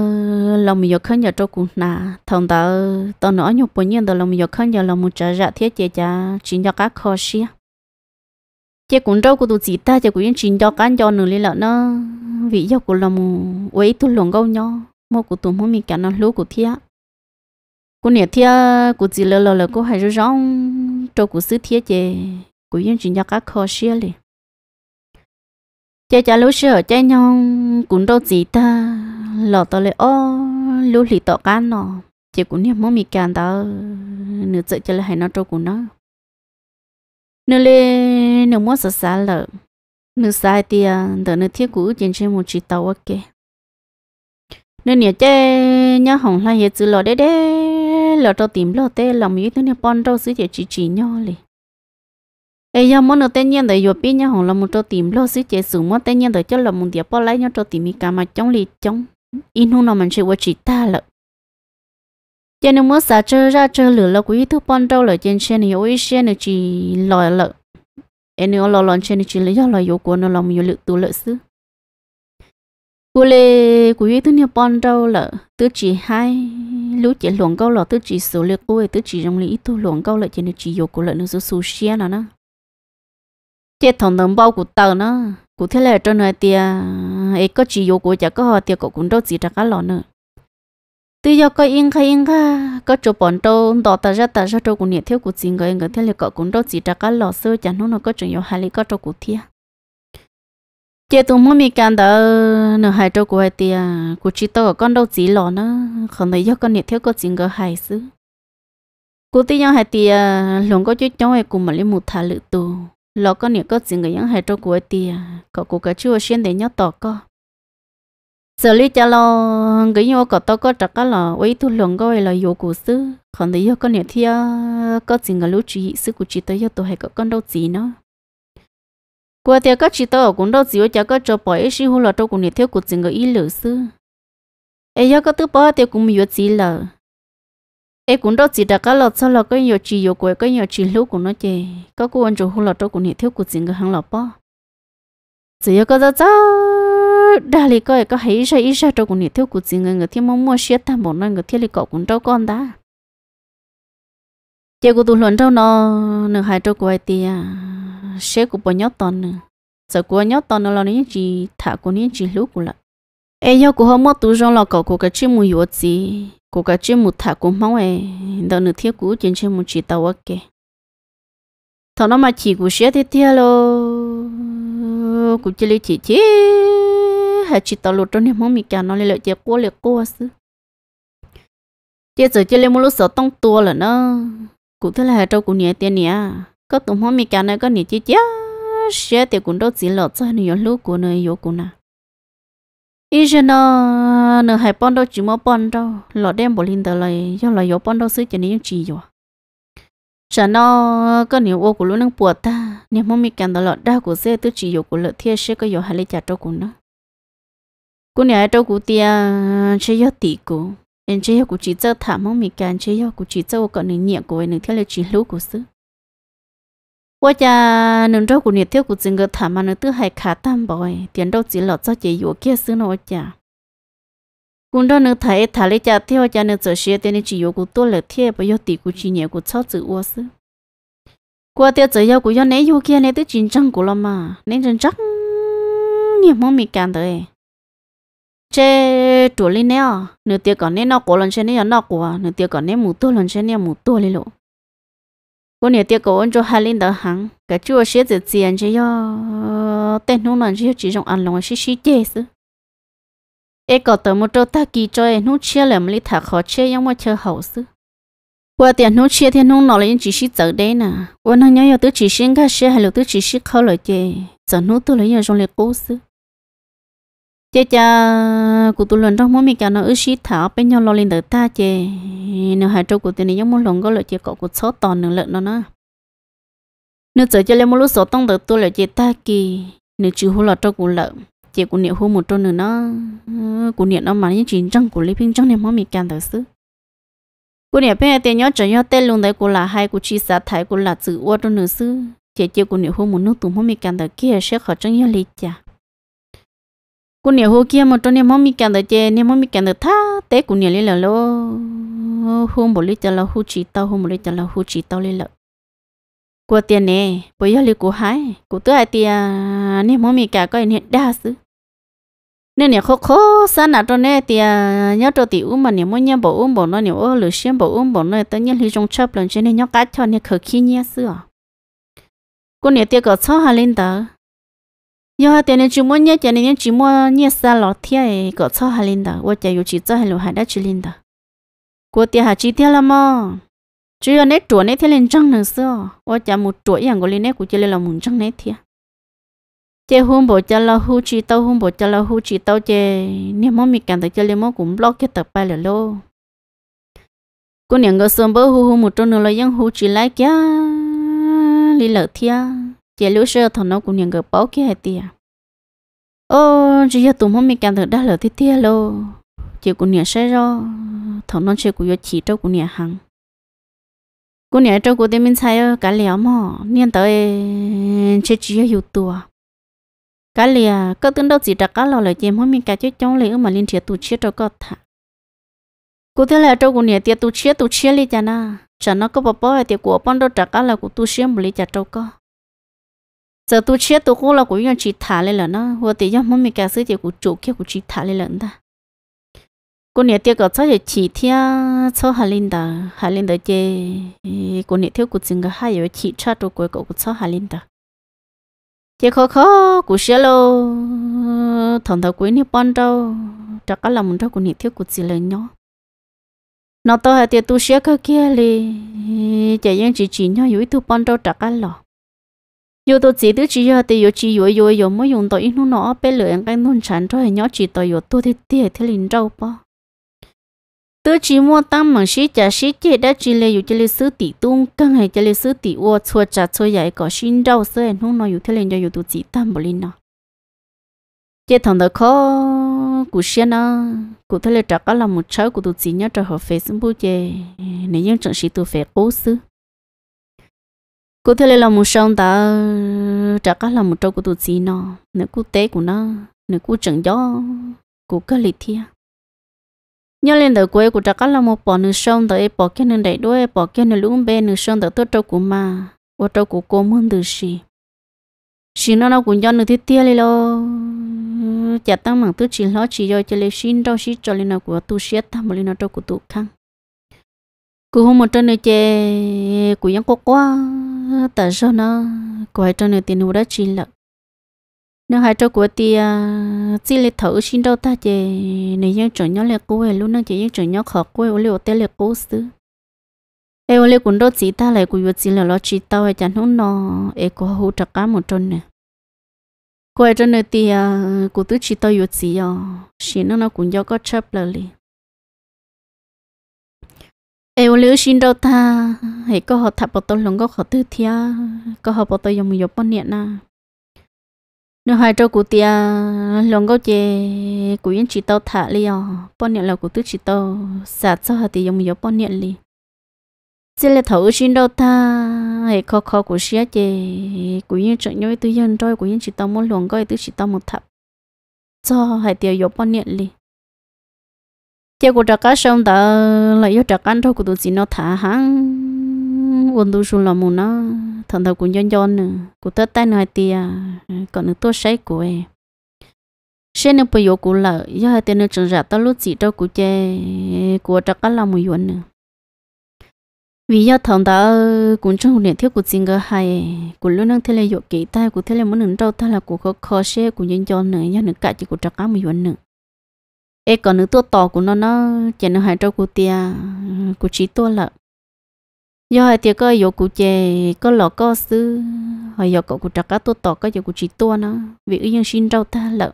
S1: lòng mình khấn giờ trâu của nà thằng đó tao nó nhục bốn nhân đó lòng mình khấn giờ lòng một trả ra thiết chế cha chỉ cho các khó xia chế cũng trâu của tụi chị ta chế cũng yên chỉ cho cán cho nữa lên nó. Vì do của là một ấy lòng lồng nhau. Mua của tụi mình cả nó lúa của thia. Của nè thia của chị lơ lơ là của hai đứa rong trâu của xứ thia chế của yên chuyện cho các kho xia liền. Chế chả lú sợ chế nhau. Cũng đâu chị ta lọ tao lại ô lúa lì tọ cán nọ. Chế cũng nè mỗi mi cả tao nửa giờ cho lại hai nó trâu của nó nửa lê nửa muốn sợ xa lợ nửa sai thì đỡ nửa thiết cũ trên trên một chỉ tàu ok nửa nhớ chơi nhớ hỏng là hết chữ lọ đế đế lọ cho tìm lọ tê, lòng ý thế này bon đâu xứ chỉ chỉ nhau lì. Ấy giờ muốn nửa tên nhiên đợi vừa biết nhá hồng là một trò tìm lọ xứ chỉ sử muốn tên nhiên đợi cho là một địa bao lấy nhau trò tìm mi cả mà chống lì chống in hung nó mình sẽ qua chỉ ta lợ cho nên muốn xả chơi ra chơi lửa là quý thứ ban đầu là trên xe này ôi xe này chỉ lòi lợ em nó lò lòn trên này chỉ lấy do lòi yếu của nó lòng nhiều lực tu lợ xứ cô lê quý thứ này ban đầu là tứ chỉ hai lúc chỉ luồng câu là tứ chỉ số liệu cô tứ chỉ trong lý tu luồng câu là trên này chỉ yếu của lợ nó số số xe là nó. Chết thằng đồng bao của tàu nó cụ thế là cho này tia ấy có chỉ yếu của chả có họ tia có cũng đâu gì ra cả lọ nữa tuy giờ có yên khai yên kha có chỗ bọn đâu đỏ ta ra ta ra chỗ cũng nhiệt thiếu của chính người người thiếu lại có cũng đâu chỉ ra cả lọ sơ chẳng nó nó có chuyện nhiều hai lý có chỗ của thia. Chế tụng mỗi mi can đó nửa hai chỗ của hai tia của chỉ tao con đâu chỉ lọ nữa không thấy do con nhiệt thiếu có chính người hai xứ. Cụ tí nhau hai tia luôn có chút cháu ấy cùng mà lấy một thả lự tù. Lò có nhiều có gì người những chỗ cún hai tia có cụ cả chưa xuyên để nhớ tỏ co xử lý cho lo cái nhau có tao có chắc là ấy thu lượng coi là yêu của sư còn đấy có nhiều thia có gì người lúc chỉ sư của chị tới cho tôi hay có con đâu gì nó qua thì có chị tôi cũng đâu gì cho có cho bỏ ấy xí hú là đâu cũng nhiều thia của gì người ý lử sư ấy có thứ bỏ thì cũng nhiều gì là em cũng đâu chỉ đã cá lọt sau là cái nhiều chị yêu quậy cái nhiều chị lúc của nó chè. Có cô anh chủ hôn lọt đâu cũng nhẹ thia của gì người hàng lọt bỏ. Chỉ có ra ra đa lì coi có hay ra ít ra đâu cũng nhẹ thiếu của chính người người thiếu mong mua xe tam bộ nơi người thiếu lì cậu cũng đâu con đã chè của tụi luận đâu nó nửa hai đâu của ai tia? Xe của bọn nhóc toàn nữa. Giờ của nhóc toàn nó là những gì? Thả của những gì lúc của lại. Ai yêu của họ mất tụi rong là cậu của cái chim mùi yếu gì của cái chim một thả của máu ấy đâu nửa thiếu của trên chim một chỉ tàu ok thằng nó mà chỉ của xe thì tiếc lo cũng chỉ lấy chỉ chỉ hay chỉ tao lột trong niệm mong mi cả nó lấy lợi chỉ qua lấy qua xứ. Tiếc giờ chỉ lấy một lúc sợ tông tua là nó. Cũng thế là hai trâu cũng nhẹ tiền nhẹ à. có tụi mong mi cả này có nhẹ chỉ chỉ xe thì cũng đâu chỉ lọt cho nhiều lúc của nơi yếu của nào ý cho nó nó hay bọn đâu, chỉ mua bọn đâu. Lọ đem bỏ linh tờ lại do là yếu bọn đâu, xứ cho nên chỉ rồi chả nó có nhiều ô của lũ năng buộc ta. Nếu mong mi càng lọ đa của xe tôi chỉ yêu của lợ thiên sẽ có yêu hay lấy trả trâu của nó. Cô nhà trâu của tia chơi yo tỷ của. Em chơi yo của chị cho thả mong mình càng chơi yo của chị cho còn những nhẹ của em theo là chỉ lú của xứ. Qua cha nên cho của nhiệt thiếu của chị cái thả mà nó tư hay khá tam bội tiền đâu chỉ lọt cho chị yêu kia xứ nó cha cũng đó nữa, thấy thà lấy cha theo cha nữa giờ xe tên chỉ yêu của tôi là thế bây giờ tỷ của chị nhẹ của cháu chữ uo sư qua tiêu giờ yêu của do nấy yêu kia nấy tới chiến tranh của lắm mà, nên chiến tranh ừ, nhiều mong mi can đấy chế tuổi lên nè nửa tiêu còn nên nó cổ lần trên này nó cổ nửa tiêu còn nên mù tôi lần trên này mù tôi lên lộ. Cô nửa tiệc cổ anh cho hai linh đó hàng cái chúa xe tự tiền chỉ yo tên nó lần chỉ chỉ trong ăn lòng, xí xí chết sư ê có tờ một trâu ta kỳ cho em nó chia làm lý thả khó chia nhưng mà chơi hậu sư qua tiền nó chia thì nó nói là chỉ xí giờ đấy nè. Qua nó nhớ tôi chỉ xí cái xe hay là tôi chỉ xí khó lời chơi giờ nó tôi lấy trong liệt cố sư chê cha cụ tôi lần trong mỗi mình cả nó ước xí thảo bên nhau lo lên đời ta chê. Nếu hai trâu cụ tiền này giống một lần có lời chê cọ của số tòn nữa lợn nó nè, nếu giờ cho lên một lúc số tông được tôi lời chê ta kỳ. Nếu chịu hú lọt trâu cụ lợn chị cũng niệm hú một trôn nữa nó cũng niệm nó mà những chuyện trong của lấy phim trong niệm mỗi mình càng đời xứ cụ niệm bên tiền nhớ trở nhớ tên luôn đấy cụ là hai cụ chi xã thái cụ là chữ ô trôn nữa xứ. Chị chị cũng niệm hú một nước tụ mỗi mình càng đời kia sẽ khó trong nhớ lý chả cô niệm hồ kia một trôn niệm mong mình càng được chị niệm mong mình càng được tha, tế cô niệm lấy là lo hôm bữa lý cho là hú chỉ tao hôm bữa lý cho là hú chỉ tao lấy là cô tiền nè bây giờ lấy cô hái cô tự ai tiền nè mồm mi cả coi nè đa sứ nên nè khó khó sao nào cho nè tiền nhớ cho tiểu mà nè mồm nhớ bộ uống bộ nó nè, ô lửa xem bộ uống bộ nó tự nhiên lấy trong chấp lần trên này nhớ cá cho nè khờ khi nhớ xưa. Cô nè tiền có cho hai linh đó yo tiền nè chỉ mồm nhớ tiền nè chỉ mồm nhớ sao lọ thiệt có cho hai linh đó, tôi chỉ yêu chỉ cho hai lọ hai đã chỉ linh đó, cô tiền hà chỉ tiền là mà chỉ là nét chuột nét thế lên trăng nữa sao và chả một chuộtอย่างgọi lên nét của chỉ là một trăng nét thiệt chế hôm bộ cho là hu chỉ tao hôm bộ cho là hu chỉ tao chế nếu mà mình cảm thấy cho lên mà cũng block cái tập bài là lô cô nhận cái sớm bữa hu hu một trong nữa là những hu chỉ lại kia lý lợi thia chế lúc sơ thằng nó cũng nhận cái báo kia tiệt ô chỉ là tụi mình cảm thấy đã lợi thì tiệt lô chế cũng nhận sai rồi thằng nó chế cũng chỉ trâu cũng nhận hàng cô nhà trâu của tên mình sai cả liao mò nhận tới chơi chỉ là tua cả lìa có tương đâu chỉ đặt cá lò lại chém hôm mình cả chơi trong lấy mà liên thiệt tụ chết cho có thả cô thế là trâu của nhà tiệt tụ chết tụ chết đi chả na chả nó có bỏ bỏ tiệt của bọn đâu đặt cá là của tụ chết một lấy chả trâu có giờ tụ chết tụ cô là của những chỉ thả lên là nó hoặc tiệt cho hôm mình cả sứ tiệt của chủ kia của chỉ thả lên là ta cô nè tiệt có cho chỉ thia cho hà linh đó hà linh đó chê cô nè thiếu của chừng cái hai giờ chỉ cha trâu của cậu của cho hà linh đó chỉ khó khó của xe lô thằng thằng quý nè ban đâu chắc là muốn cho cô nè thiếu của chỉ là nhỏ nó to hay tiệt tu xe cái kia li chỉ những chỉ chỉ nhau yếu tu ban đâu chắc là yếu tu chỉ tu chỉ giờ thì yếu chỉ yếu yếu yếu mới dùng tới nó nó bé lười lửa cái nôn cho hay nhó chỉ tới yếu tôi thì tiệt thì linh đâu bao tôi chỉ mua tăng mà xí chả xí chế đã chỉ lấy dụ cho lấy sứ tỷ tung, căng hay cho lấy sứ tỷ ô chua chả chua dạy có xin đâu sơ em không nói dụ thế lên cho dụ tụ chỉ tăng bồi linh nó chế thằng đó khó cụ xe nó cụ thế lên trả cả là một cháu cụ tụ chỉ nhớ cho họ phải xin bố chế nếu như chẳng xí tụ phải cố sứ cụ thế lên là một sáng ta trả cả là một cháu cụ tụ chỉ nó nếu cụ tế của nó nếu cụ chẳng gió cụ cơ lịch thiệt nhớ lên đời quê của chắc là một bỏ nửa sông tới bỏ kia nửa đẩy đuôi bỏ kia nửa lũng bê nửa sông tới tôi trâu của mà và trâu của cô muốn từ gì chỉ nó nó cũng cho nửa thiết tia lên lo chả tăng bằng tôi chỉ lo chỉ cho cho lấy xin đâu xin cho lên nào của tu siết tham lên nào trâu của tu khăn. Cứ hôm một trận nữa chè, của những cô quá tại sao nó quay trận nữa tiền đã chỉ lợ nếu hai trâu của tia à, chỉ lấy thử xin đâu ta chè nếu những chuyện nhỏ lệ cô ấy luôn nó chỉ những chuyện nhỏ khó cô ấy liệu té lệ xứ em lấy cũng đâu chỉ ta lại của yêu chỉ là lo chỉ tao ấy, chẳng không nó em có hú trợ cá một trận nè. Cô ấy trận này tia à, cô tự chỉ tao yêu chỉ à xin nó nó cũng do có chấp lời li em lấy xin đâu ta, hãy có họ thập bảo tôi lòng có họ tư thia, có họ bảo tôi dùng một dụng bao nhiêu na nếu hai trâu cụ tia, lòng gấu chè cụ yên chỉ tao thả li à ờ, bọn niệm là cụ tứ chỉ tao xả cho hạt thì dùng nhiều bọn niệm li chỉ là thấu xin đâu ta hệ khó khó của xía chè cụ yên chọn nhau tư nhân rồi cụ yên chỉ tao muốn lòng gấu, tứ chỉ tao một thập cho hai thì nhiều bọn niệm li chè cụ trạc cá sông ta lại yêu trạc ăn thôi cụ tứ chỉ nó thả hàng quân tu sung là mù nó thằng thằng cũng nhon nhon nữa cũng tết tay nói tia còn nữa tôi sấy của em. Xe nữa bây giờ cũng là do hai tên nữa chẳng ra tao lúc gì đâu cũng che của chắc là mù yuan nữa vì do thằng ta cũng trong niệm thiếu của chính cái hay của lúc năng thế là dụ kỹ tay của thế là muốn nâng đâu ta là của khó khó xe của nhân cho nữa do nữa cả chỉ của chắc cá một nữa ê, còn nữa tôi tỏ của nó nó chỉ nó hai trâu của tia, của chỉ tôi là do hai tiệc có yêu cụ chè có lọ có sư họ yêu cậu cụ trạc cá tốt tỏ có yêu cụ chỉ tua nó vì ý nhân xin rau ta lợ.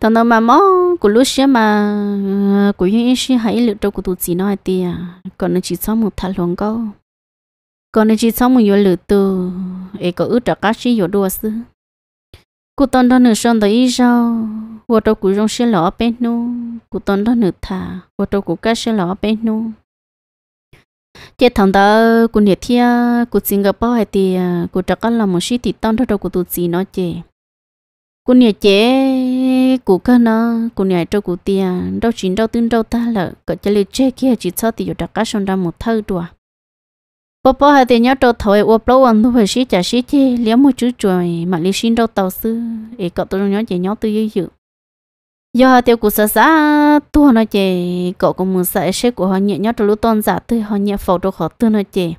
S1: Thằng nào mà mó cụ lúc xưa mà cụ dân xin hãy lựa trâu cụ tụ chỉ nói tiệt, à. còn nó chỉ sống một thằng luôn câu còn nó chỉ sống một yêu lựa từ ấy có ư trạc cá chỉ yêu đua sư cụ tòn đó nửa son tới ít sao của trâu cụ rong xe lọ bên nu. Cụ tòn đó nửa thả của trâu cụ cá xe lọ bên nu chế thằng đó cô nhiệt thi, à, cô Singapore hay thì à, cô chắc là một sĩ thì tao đâu cô tụt gì nó chế cô nhiệt chế cô cái nó cô nhiệt cho cô tiền đâu chín đâu tin đâu ta là cỡ chế lịch chế kia chỉ sao thì chắc cả xong ra một thâu đùa. Bố bố hay thì nhớ đâu thôi ô bố anh thu phải sĩ trả sĩ chế liếm một chút rồi mà lý xin đâu tàu sư ấy cậu tôi nhớ chỉ nhớ tôi dữ dữ do tiêu của xã xã tua nó chị cậu cũng muốn sợ sẽ của họ nhẹ nhõm lúc tôn giả tươi, họ nhẹ phẫu đồ họ tư nó chị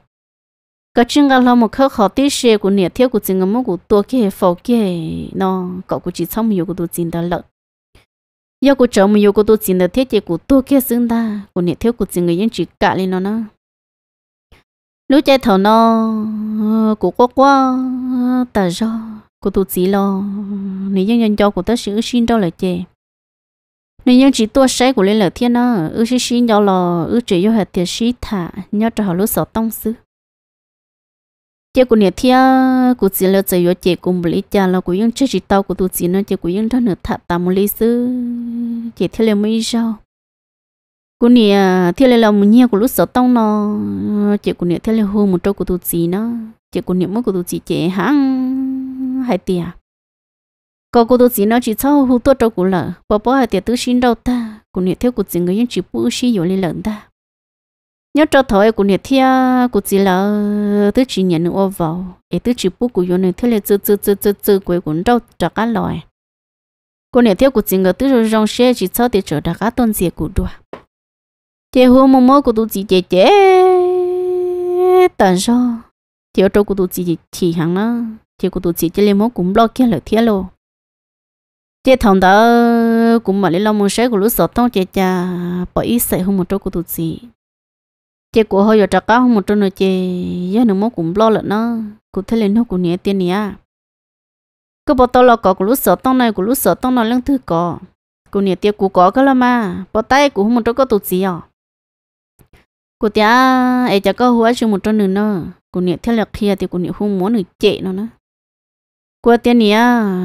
S1: cái chuyện gặp là một khắc họ tí xe của nhẹ thiếu của chính ngắm của tua kia phẫu kia, nó, cậu cũng chỉ xong nhiều của tôi chính đó lợn. Do của chồng nhiều của tôi chính đó thiết chế của tua kia xứng ta của nhẹ thiếu của chính người dân chỉ cả lên nó nó. Lúc chạy thầu nó, của quá quá tờ do, của tôi chỉ lo nếu nhân nhân cho của tôi sự xin đâu lại chè nên những chỉ tua sấy của lên là thiên nó ư xí xí nhau lo ư chỉ cho hạt tiền xí thả nhau cho họ lúc sợ tông sư chế của nhà thiên, của chỉ là chỉ có chị cùng lý cha là của những chế chỉ tao của tụi chỉ nó chế của những đó nữa thả tạm một lý sư chế thiên là mấy sao của nhà thiên là là một nhiều của lúc sợ tông nó chế của nhà thiên là hôn một trâu của tụi chỉ nó chế của nhà mới của tụi chỉ chế hãng hai tiền có cô tôi chỉ nói chỉ sau hú tôi trâu của lợ bỏ bỏ hai tiền tứ xin đâu ta của nhiệt theo của chị người những chỉ bù xí rồi lên lợn ta nhớ cho thổi của nhiệt theo của chỉ là tứ chỉ nhận ô vào để tứ chỉ bút của yo này theo là chữ chữ chữ chữ chữ của cũng đâu trả cả lời của nhiệt theo của chỉ người tứ rồi rong xe chỉ sau để trở trả cả tôn diệt của đua chế hồ mồm mồm của tôi chỉ chế chế tận sao chế trâu của tôi chỉ chỉ hàng nó chế của tôi chỉ chỉ lên mồ cũng lo kia lời thia luôn chế thằng đó cũng mà lấy lòng mua xe của lúc sọt tông chế cha bỏ ý sẽ không một chỗ của tụi chỉ chế của họ giờ trả cá không một chỗ nữa chế giờ nó mất cũng lo lợn nó, cũng thấy lên nó cũng nhẹ tiền nhỉ cứ bỏ tao lo có của lúc sọt tông này, của lúc sọt tông nó lăng thứ có cũng nhẹ tiền của có cái là mà bỏ tay của không một chỗ có tụi gì à. Của tia ấy chả có hóa chung một chỗ nữa nó, cũng nhẹ theo là kia thì cũng nhẹ không muốn được chế nó nữa qua tiền nè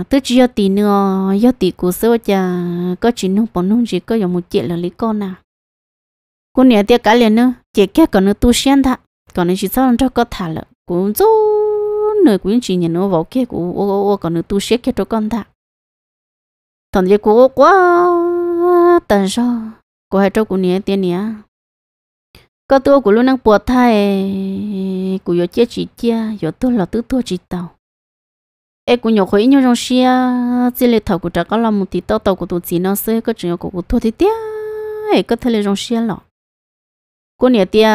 S1: tớ chỉ có tiền nữa có tiền của sữa cha, có chỉ nông bỏ nông chỉ có dùng một chạy là lấy con nào cô nè tiếc cả liền nữa chỉ cái còn nữa tu sen thà còn nữa chỉ sao cho có thà là cũng chú nơi cũng chỉ nhận nó vào kia cũng ô ô còn nữa tu sen kia cho con thà thằng gì cũng quá tần sao cô hai cho cô nè tiền nè. Có tôi của luôn đang buộc thai của yo chết chỉ chia yo tôi là tứ tôi chỉ tàu em cũng nhiều khối nhiều trong xe chỉ lấy thầu của trả có làm một tí tao tao của tôi chỉ nó sẽ có chuyện của của thôi thì tiếc ấy có thể lấy trong xe lọ cô nhà tia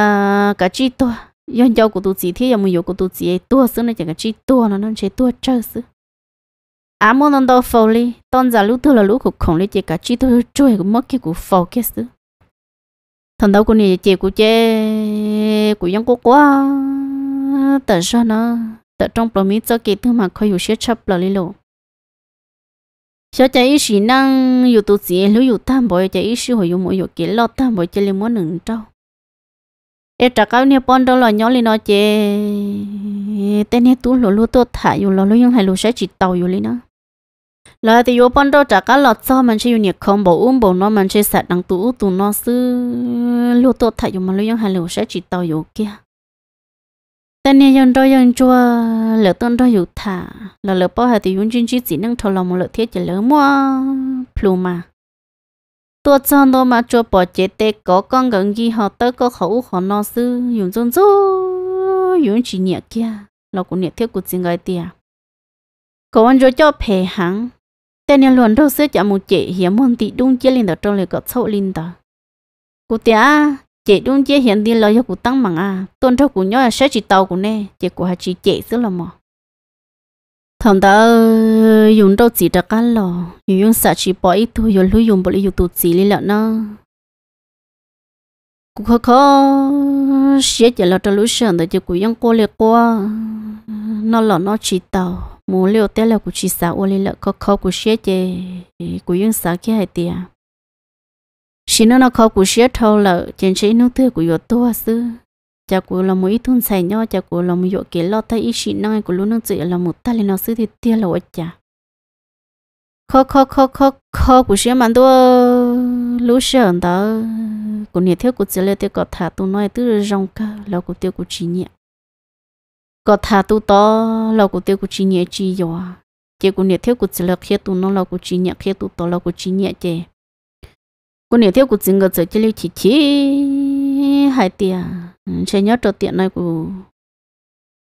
S1: cả chi to yon cho của tụi chị thì giờ mình yêu của tụi chị tua xưa này chỉ cả chi to nó nó chỉ tua chơi xưa à muốn nó đâu phô li tôn giờ lúc tôi là lúc của khổng li chỉ cả chi to chơi của mất cái của phô cái xưa thằng đâu cô nhà chị của chế của yon cô quá tại sao nó tờ trong bờ mi cho kỳ thứ mà khơi hiểu xét chấp lò lì lô cho chạy ít sĩ năng yêu tu sĩ lưu yêu tam bồi chạy ít sĩ hồi yêu mỗi yêu kiến lo tam bồi chạy lên muốn nừng trâu. Ê trả cao nè, bọn đó là nhỏ lên nó chê, tên nè tú lô lô tô thả yêu lô lô nhưng hay lô sẽ chỉ tàu yêu lì nó. Là thì yêu bọn đó trả cao lọt sao mình chơi yêu nhiệt không bổ um bổ nó mình chơi sạt đằng tú tú nó sư lô tô thả yêu mà lô nhưng hay lô sẽ chỉ tàu yêu kia tên nia yung đôi yung chua, lỡ tên đôi dụ thả. Lỡ lỡ bao hạt thì yung chính chỉ chỉ năng thầu lòng một lỡ thiết chỉ lỡ mua plu mà. Tua chân đôi mà cho bỏ chế tê có con gần gì họ tới có khẩu họ nó sư. Dùng dùng chú dùng chỉ nhẹ kia. Lỡ cũng nhẹ thiết của chính người tia có anh cho cho phê hàng tên nhà luôn đâu sẽ chả một chế hiếm môn tị đúng chế lên đó trong lời có sâu lên đó cụ tia chị đúng chế hiện đi lo cho cụ tăng mạng à tôn cho cụ nhỏ sẽ chỉ tàu của nè chị cụ hay chỉ chế xứ là mò thằng ta dùng đâu chỉ được cái lò dùng sợ chỉ bỏ ít thôi rồi lui dùng bỏ đi dùng tụt chỉ đi lợn nó cụ khó khó sẽ chỉ là cho lũ sơn để cho cụ dùng qua liệt qua nó là nó chỉ tàu mua liều té là cụ chỉ sợ ô đi lợn khó khó cụ sẽ chỉ cụ dùng sợ cái hay tiền xin nó nó khó cú sẽ thâu lợ trên chế nó thưa của yếu to sư. Chả của là một ít thun xài nhau chả của là một yếu kế lo tay ít chỉ năng của luôn nó chỉ là một ta lên nó sư thì tia là chả. Khó khó khó khó khó của xe mà đua lú sợ đó. Của nhiệt thiếu của chỉ là tiêu có thả tu nói tư rong cả là của tiêu của chỉ nhẹ. Có thả tu to là của tiêu của chỉ nhẹ chỉ dò chỉ của nhiệt thiếu của chỉ là khi tu nó là của chỉ nhẹ khi tu to là của chỉ nhẹ chỉ cô nè theo cô chính ngờ chơi chơi lưu chỉ chỉ hai tia. Ừ, chơi nhớ trò tiện này cô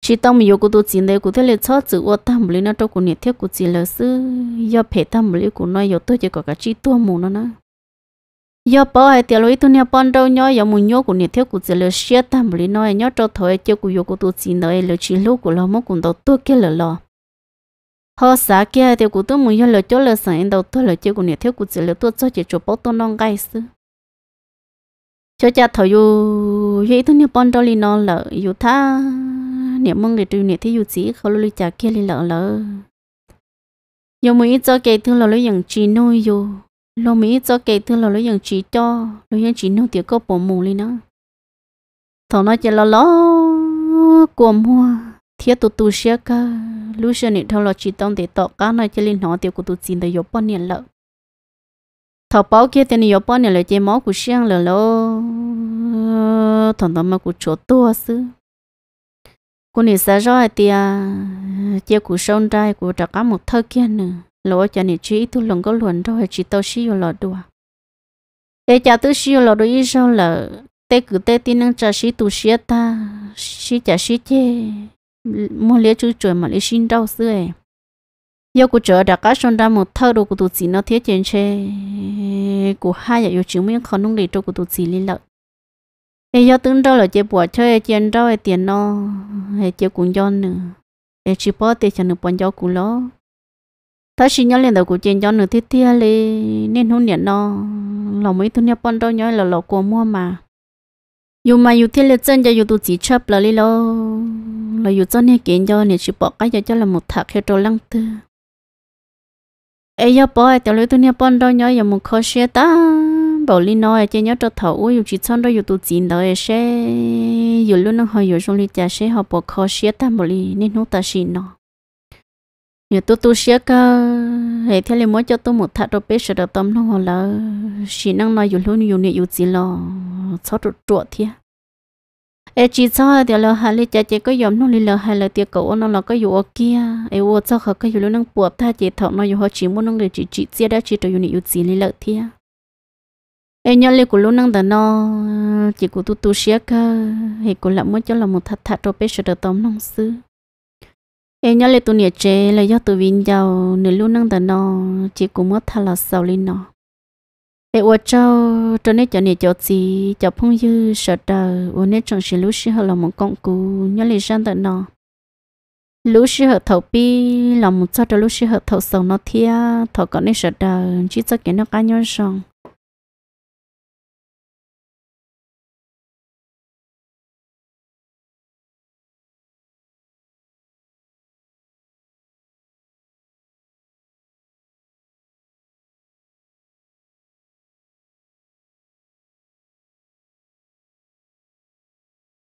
S1: chỉ tao mình có cô tôi chính đây, cô thấy là cho chữ ô tam lấy nó cho cô nè theo cô chỉ là sư. Do phải tam lấy cô nói yêu tôi chỉ có cả chỉ tua mù nó nữa do bỏ hai tia lối tôi nè bọn đâu nhớ giờ muốn nhớ cô nè theo cô chỉ là xia tam lấy nói nhớ cho thôi cho cô yêu cô tôi chính đây là chỉ lúc cô lo mất cô đâu tôi kia là lo họ xã kia thì cũng tôi muốn yêu là chỗ là sản đầu tôi là chỉ cũng nhiều thiếu cũng chỉ là tôi cho chỉ cho bỏ tôi non gai sư cho cha thầu yu vậy tôi nhớ bọn tôi li nó lợ yu tha niệm mong để tôi niệm thì yu chỉ không lui cha kia li lợ lợ yu mấy cho cái thứ là lấy những chỉ nuôi yu lo mấy cho cái thứ là lấy những chỉ cho lấy những chỉ nuôi thì có bỏ mù li nó thằng nó chỉ lo lo của mua thiết tụ tụ xia cả lúc xưa này thằng lo chỉ tông để tọ cá này chỉ linh họ tiệt của tụ chín để yu bao nhiêu lợ. Thọ bao kia tiền nhiều bao nhiêu lợ chế máu của xiang lợ lo thằng đó mà của chỗ tua sư cô này sẽ rõ thì à chế của sông trai của trả cả một thơ kia nữa lo cho nên chỉ tu lòng có luận rồi, chỉ tao xíu là đùa. Để cho tu xíu là đùa sao lợ? Tê cứ tê tin năng trả xí tu xía ta. Xí trả xí chơi mua lẽ chú trời mà lẽ xin đau xưa ấy yêu của chợ đã cá son ra một thơ đồ của tụi chị nó thiết trên xe của hai giờ yêu chứng minh khó nung để cho của tụi chị lên lợi ấy yêu tương đâu là chế bỏ chơi tiền đâu ấy tiền nó ấy chế cũng cho nữa ấy chỉ bỏ tiền cho nữa bọn cho cũng nó ta chỉ nhớ lên đầu của tiền cho nữa thiết thiết lê nên hôn nhận nó lòng mấy thứ nhập bọn đâu nhớ là lọ của mua mà dù mà dù thiết lên chân cho dù tụi chị chấp là đi lo là dù cho nên kiện cho nên chỉ bỏ cái cho cho là một thạc theo trâu lăng tư. Ấy giờ bỏ tiểu lưu tôi nhớ bọn đâu nhớ giờ một khó xe ta. Bảo lý nói chỉ nhớ cho thầu ui chỉ chọn dù tụ chín đó xe. Dù luôn nó hơi dù trong lý trả xe, họ bỏ khó xe ta, bảo lý nên nó ta xin nó. Nhiều tôi tôi xe cả hệ theo lý mới cho tôi một thắt rồi bế sợ được tâm nó là xin năng nói dù luôn dù nè dù gì lo sao trụ trụ thiệt e chỉ cho thì là hai cha chỉ có yếm nó lì hà là tiệc cậu nó là có yếu kia. E ô, cho họ có yếu nó buộc ta chỉ thọ nó yếu họ chỉ muốn nó người chỉ chỉ chia đã chỉ cho yếu này yếu gì lì lợi thia. E nhớ lì của lúc năng đó nó chỉ của tu tu xía cơ. Ê của làm mất cho là một thật thật rồi bây giờ được tóm nông sư e nhớ lì tu nhiệt chế là do tu vinh giàu, nửa lúc năng đó nó chỉ của mất thật là sầu lì nó để ở cho cho nên cho nên cho gì cho phong dư sợ đời ở nên trong sự lúc xưa là một công cụ nhớ lý sang tận nó lúc xưa hợp thầu bi là một sao cho lúc xưa hợp thầu sống nó thia thầu có nên sợ đời chỉ cho cái nó cá nhân xong